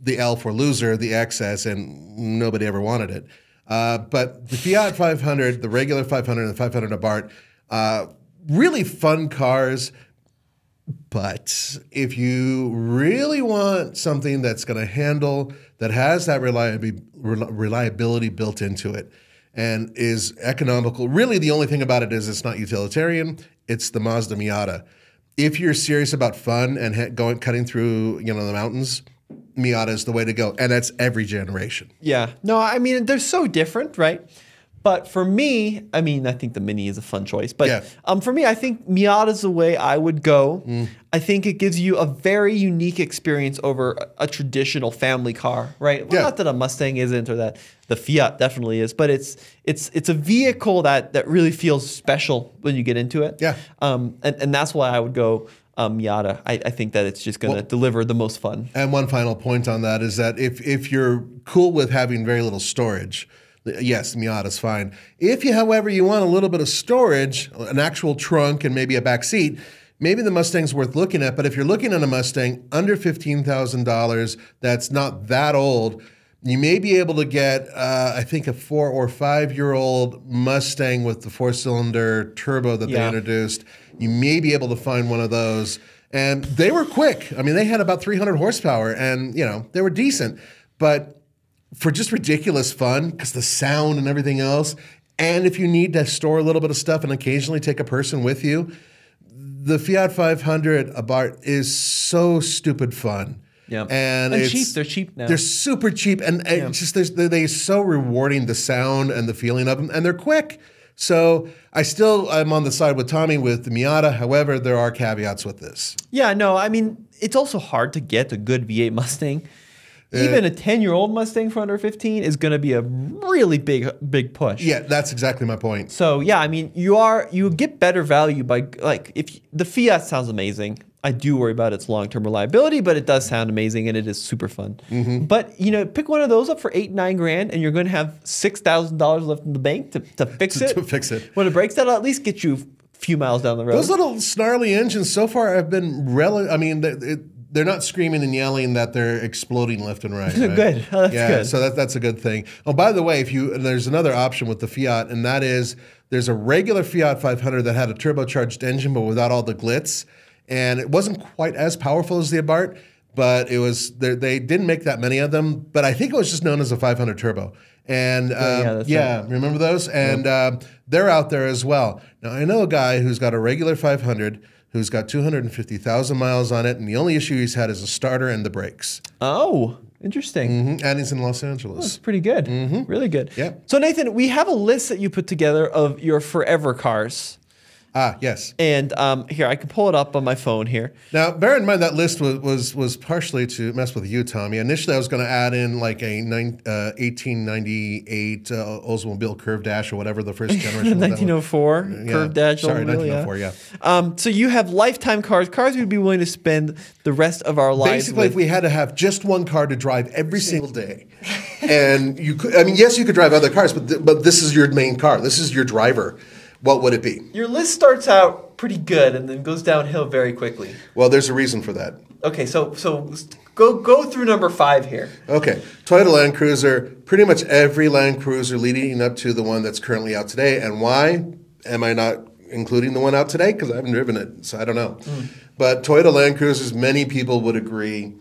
The L for loser, the XS, and nobody ever wanted it. Uh, but the Fiat 500, the regular 500, and the 500 Abarth, uh, really fun cars. But if you really want something that's going to handle, that has that reliability, reliability built into it, and is economical, really the only thing about it is it's not utilitarian. It's the Mazda Miata. If you're serious about fun and going cutting through, you know, the mountains, Miata is the way to go, and that's every generation. yeah. No, I mean, they're so different, right? But for me, I mean, I think the Mini is a fun choice. But Yeah. um, for me, I think Miata is the way I would go. Mm. I think it gives you a very unique experience over a, a traditional family car, right? Well, Yeah. Not that a Mustang isn't, or that the Fiat definitely is, but it's it's it's a vehicle that that really feels special when you get into it. Yeah. Um, and and that's why I would go um, Miata. I, I think that it's just going to Well- deliver the most fun. And one final point on that is that if if you're cool with having very little storage, yes, Miata's fine. If you, however, you want a little bit of storage, an actual trunk and maybe a back seat, maybe the Mustang's worth looking at. But if you're looking at a Mustang under fifteen thousand dollars, that's not that old. You may be able to get, uh, I think, a four or five year old Mustang with the four cylinder turbo that they introduced. You may be able to find one of those. And they were quick. I mean, they had about 300 horsepower and, you know, they were decent. But for just ridiculous fun, because the sound and everything else, and if you need to store a little bit of stuff and occasionally take a person with you, the Fiat 500 Abarth is so stupid fun. Yeah. And, And cheap. They're cheap now. They're super cheap, and, and just they're, they're so rewarding the sound and the feeling of them, and they're quick. So I still I'm on the side with Tommy with the Miata. However, there are caveats with this. Yeah, no, I mean, it's also hard to get a good V8 Mustang. Uh, Even a 10 year old Mustang for under 15 is going to be a really big, big push. Yeah, that's exactly my point. So, yeah, I mean, you are, you get better value by, like, if the Fiat sounds amazing. I do worry about its long term reliability, but it does sound amazing and it is super fun. Mm-hmm. But, you know, pick one of those up for eight, nine grand and you're going to have $6,000 left in the bank to, to fix it. to fix it. When it breaks, that'll at least get you a few miles down the road. Those little snarly engines so far have been rel. I mean, they, it, they're not screaming and yelling that they're exploding left and right. right? Good. Oh, that's yeah, good. so that, that's a good thing. Oh, by the way, if you and there's another option with the Fiat, and that is there's a regular Fiat 500 that had a turbocharged engine, but without all the glitz, and it wasn't quite as powerful as the Abarth, but it was they they didn't make that many of them. But I think it was just known as a 500 turbo. And um, yeah, yeah, that's remember those? And um, they're out there as well. Now I know a guy who's got a regular 500 who's got 250,000 miles on it, and the only issue he's had is a starter and the brakes. oh, interesting. Mhm, And he's in Los Angeles. That's pretty good. Really good. Yep. So Nathan, we have a list that you put together of your forever cars. Ah, yes. And um, here, I can pull it up on my phone here. Now, bear in mind that list was was, was partially to mess with you, Tommy. Initially, I was going to add in like a nine, uh, 1898 uh, Oldsmobile Curve Dash or whatever the first generation. of that one. 1904 Yeah. curved dash. Sorry, automobile, 1904, yeah. Um, so you have lifetime cars, cars we'd be willing to spend the rest of our lives Basically, with. if we had to have just one car to drive every single day, and you could, I mean, yes, you could drive other cars, but th- but this is your main car. This is your driver. What would it be? Your list starts out pretty good and then goes downhill very quickly. Well, there's a reason for that. Okay, so so go go through number five here. Okay, Toyota Land Cruiser, pretty much every Land Cruiser leading up to the one that's currently out today. And why am I not including the one out today? Because I haven't driven it, so I don't know. Mm. But Toyota Land Cruisers, many people would agree.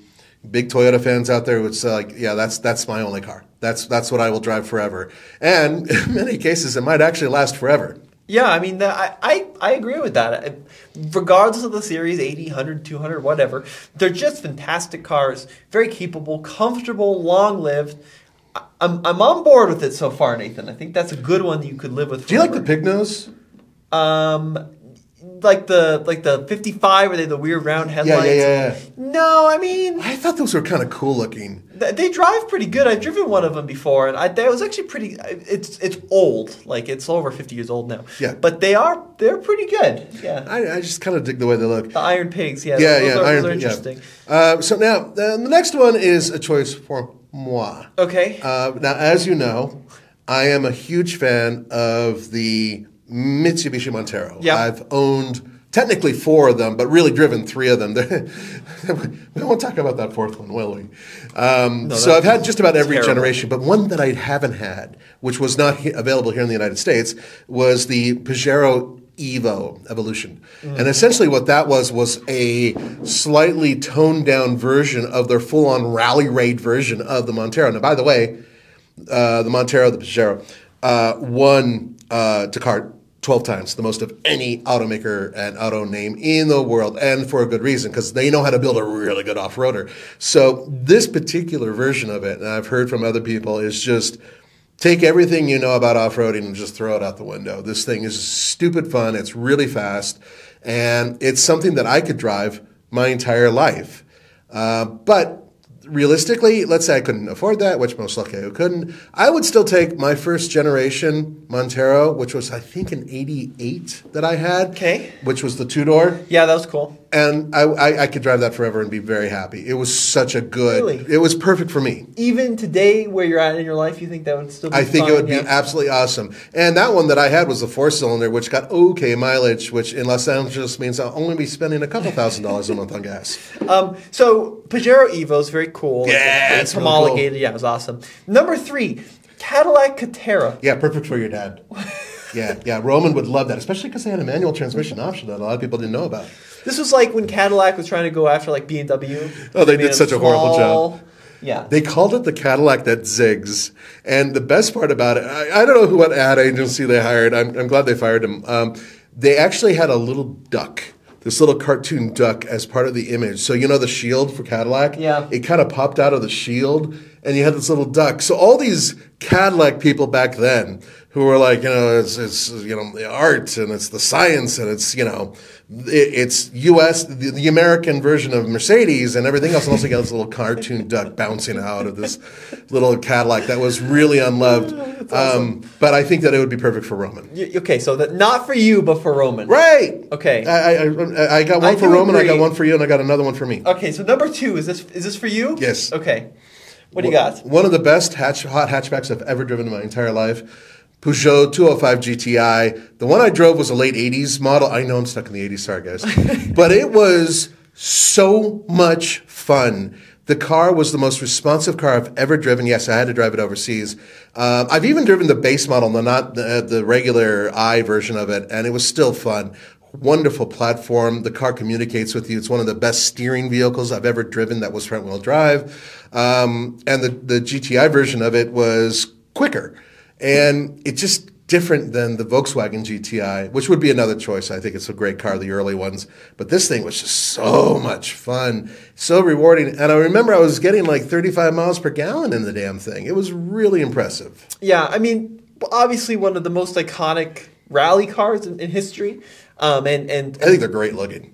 Big Toyota fans out there would say, like, yeah, that's that's my only car. That's that's what I will drive forever. And in many cases, it might actually last forever. Yeah, I mean, that, I, I, I agree with that. I- Regardless of the series, 80, 100, 200, whatever, they're just fantastic cars. Very capable, comfortable, long lived. I'm, I'm on board with it so far, Nathan. I think that's a good one that you could live with. Do you like the pig nose? Um, like the like the 55 where they the weird round headlights. yeah, yeah. yeah. No, I mean I thought those were kind of cool looking. th- they drive pretty good. I've driven one of them before, and I that was actually pretty. It's it's old, like it's over 50 years old now. Yeah. but they are they're pretty good. Yeah, I, I just kind of dig the way they look. the Iron Pigs. Yeah, yeah, those yeah, are, Iron- those are yeah. Uh, so now uh, the next one is a choice for moi. Okay. Uh, now, as you know, I am a huge fan of the Mitsubishi Montero. Yeah. I've owned technically four of them, but really driven three of them. we won't talk about that fourth one, will we? Um, so I've had just about every terrible. generation, but one that I haven't had, which was not he- available here in the United States, was the Pajero Evo Evolution. Mm. And essentially what that was was a slightly toned down version of their full on rally raid version of the Montero. Now, by the way, uh, the Montero, the Pajero, uh, won uh, Dakar 12 times, the most of any automaker and auto name in the world, and for a good reason, because they know how to build a really good off roader. So, this particular version of it, and I've heard from other people, is just take everything you know about off roading and just throw it out the window. This thing is stupid fun, it's really fast, and it's something that I could drive my entire life. Uh, but realistically, let's say I couldn't afford that, which most likely I couldn't. I would still take my first generation Montero, which was I think an '88 that I had. Okay. Which was the two door, yeah, that was cool. And I, I, I could drive that forever and be very happy. It was such a good. Really? It was perfect for me. Even today, where you're at in your life, you think that would still be I think fun, it would yeah? be absolutely awesome. And that one that I had was the four cylinder, which got okay mileage, which in Los Angeles means I'll only be spending a couple thousand dollars a month on gas. Um, so Pajero Evo is very cool. Yeah, it's, it's homologated. Yeah, it was awesome. Number three, Cadillac Catera. Yeah, perfect for your dad. Yeah, yeah. Roman would love that, especially because they had a manual transmission option that a lot of people didn't know about. This was like when Cadillac was trying to go after like BMW. Oh, they did such a horrible small. job. Yeah. They called it the Cadillac that zigs. And the best part about it, I, I don't know who what ad agency they hired. I'm, I'm glad they fired him. Um, they actually had a little duck, this little cartoon duck, as part of the image. So you know the shield for Cadillac. Yeah. It kind of popped out of the shield, and you had this little duck. So all these Cadillac people back then who were like, you know, it's it's you know the art and it's the science and it's you know it, it's U.S. The, the American version of Mercedes and everything else. And also got this little cartoon duck bouncing out of this little Cadillac that was really unloved. Um, but I think that it would be perfect for Roman. Y- okay, so that not for you, but for Roman. Right. Okay. I, I, I- got one I for Roman. I got one for you, and I got another one for me. Okay, so number two is this is this for you? Yes. Okay. What do you got? One of the best hatch, hot hatchbacks I've ever driven in my entire life. Peugeot 205 GTI. The one I drove was a late 80s model. I know I'm stuck in the 80s, sorry guys. but it was so much fun. The car was the most responsive car I've ever driven. Yes, I had to drive it overseas. Um, I've even driven the base model, no, not the, the regular I version of it, and it was still fun. Wonderful platform. The car communicates with you. It's one of the best steering vehicles I've ever driven that was front wheel drive. Um, and the, the GTI version of it was quicker. And it's just different than the Volkswagen GTI, which would be another choice. I think it's a great car, the early ones. But this thing was just so much fun, so rewarding. And I remember I was getting like 35 miles per gallon in the damn thing. It was really impressive. Yeah, I mean, obviously one of the most iconic rally cars in, in history. Um, and and I think they're great looking.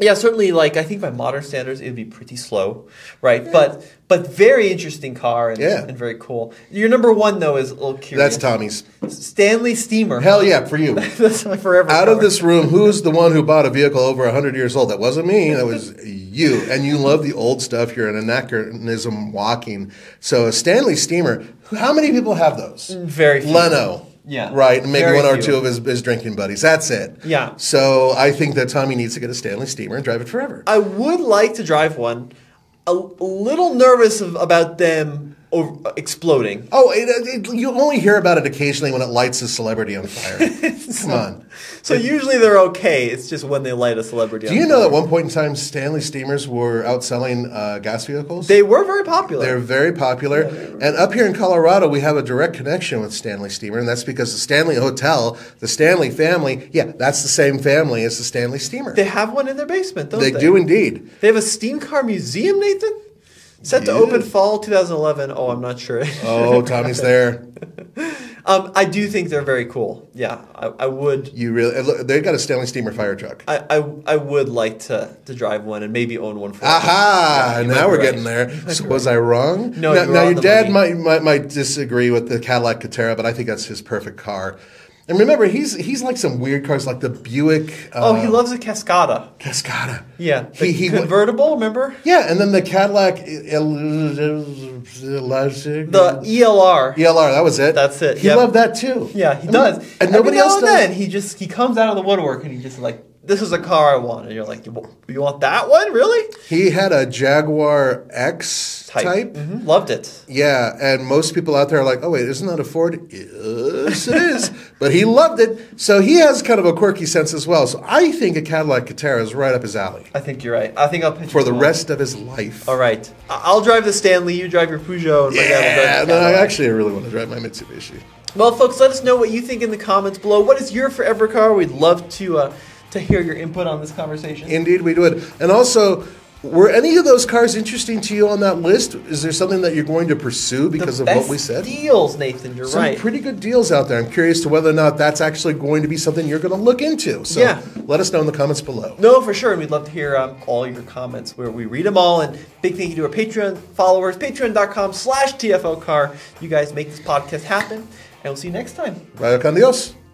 yeah, certainly. Like I think by modern standards, it'd be pretty slow, right? But but very interesting car and, Yeah. and very cool. Your number one though is a little curious. That's Tommy's. Stanley Steamer. Hell yeah, for you. That's my forever. Out of this room, who's the one who bought a vehicle over 100 years old? That wasn't me. That was you. And you love the old stuff. You're an anachronism walking. So a Stanley Steamer. How many people have those? Very few. Leno. Yeah. Right. And maybe Very one or few. two of his, his drinking buddies. That's it. Yeah. So I think that Tommy needs to get a Stanley Steamer and drive it forever. I would like to drive one. A, a little nervous of, about them over, exploding. Oh, it, it, you only hear about it occasionally when it lights a celebrity on fire. Come on. So usually they're okay. It's just when they light a celebrity. Do you know at one point in time, Stanley Steamers were outselling uh, gas vehicles? they were very popular? They're very popular. And up here in Colorado, we have a direct connection with Stanley Steamer, and that's because the Stanley Hotel, the Stanley family, yeah, that's the same family as the Stanley Steamer. They have one in their basement, don't they? They do indeed. They have a steam car museum, Nathan. Set to open fall 2011. Oh, I'm not sure. Oh, Tommy's there. um, I do think they're very cool. Yeah, I, I would. You really? and look, They got a Stanley Steamer fire truck. I, I, I would like to, to drive one and maybe own one for. Aha! Yeah, now we're right. getting there. So was I wrong? No, Now, you now your dad might, might might disagree with the Cadillac Catera, but I think that's his perfect car. And remember, he's he's like some weird cars, like the Buick. Uh, Oh, he loves a Cascada. Cascada. Yeah, the he, he convertible. Remember Yeah, and then the Cadillac the the ELR. ELR. That was it. That's it, He yep. loved that too. Yeah, he I mean, does. and nobody Every now else and does. Then he just he comes out of the woodwork and he just like, this is a car I want, and you're like, you want that one, really? He had a Jaguar X type. Mhm, Loved it. Yeah, and most people out there are like, "Oh wait, isn't that a Ford?" Yes, it is. but he loved it, so he has kind of a quirky sense as well. So I think a Cadillac Catera is right up his alley I think you're right. I think I'll pitch for the one. rest of his life. All right, I'll drive the Stanley. You drive your Peugeot. And my dad will Yeah, no, I actually really want to drive my Mitsubishi. Well, folks, let us know what you think in the comments below. What is your forever car? We'd love to uh, to hear your input on this conversation. Indeed, we would. And also, were any of those cars interesting to you on that list? Is there something that you're going to pursue because of what we said? deals, Nathan. You're Some right. pretty good deals out there. I'm curious to whether or not that's actually going to be something you're going to look into. So Yeah. let us know in the comments below. No, for sure. And we'd love to hear um, all your comments where we read them all. And big thank you to our Patreon followers, patreon.com slash TFL car. You guys make this podcast happen. And we'll see you next time. Vaya con Dios.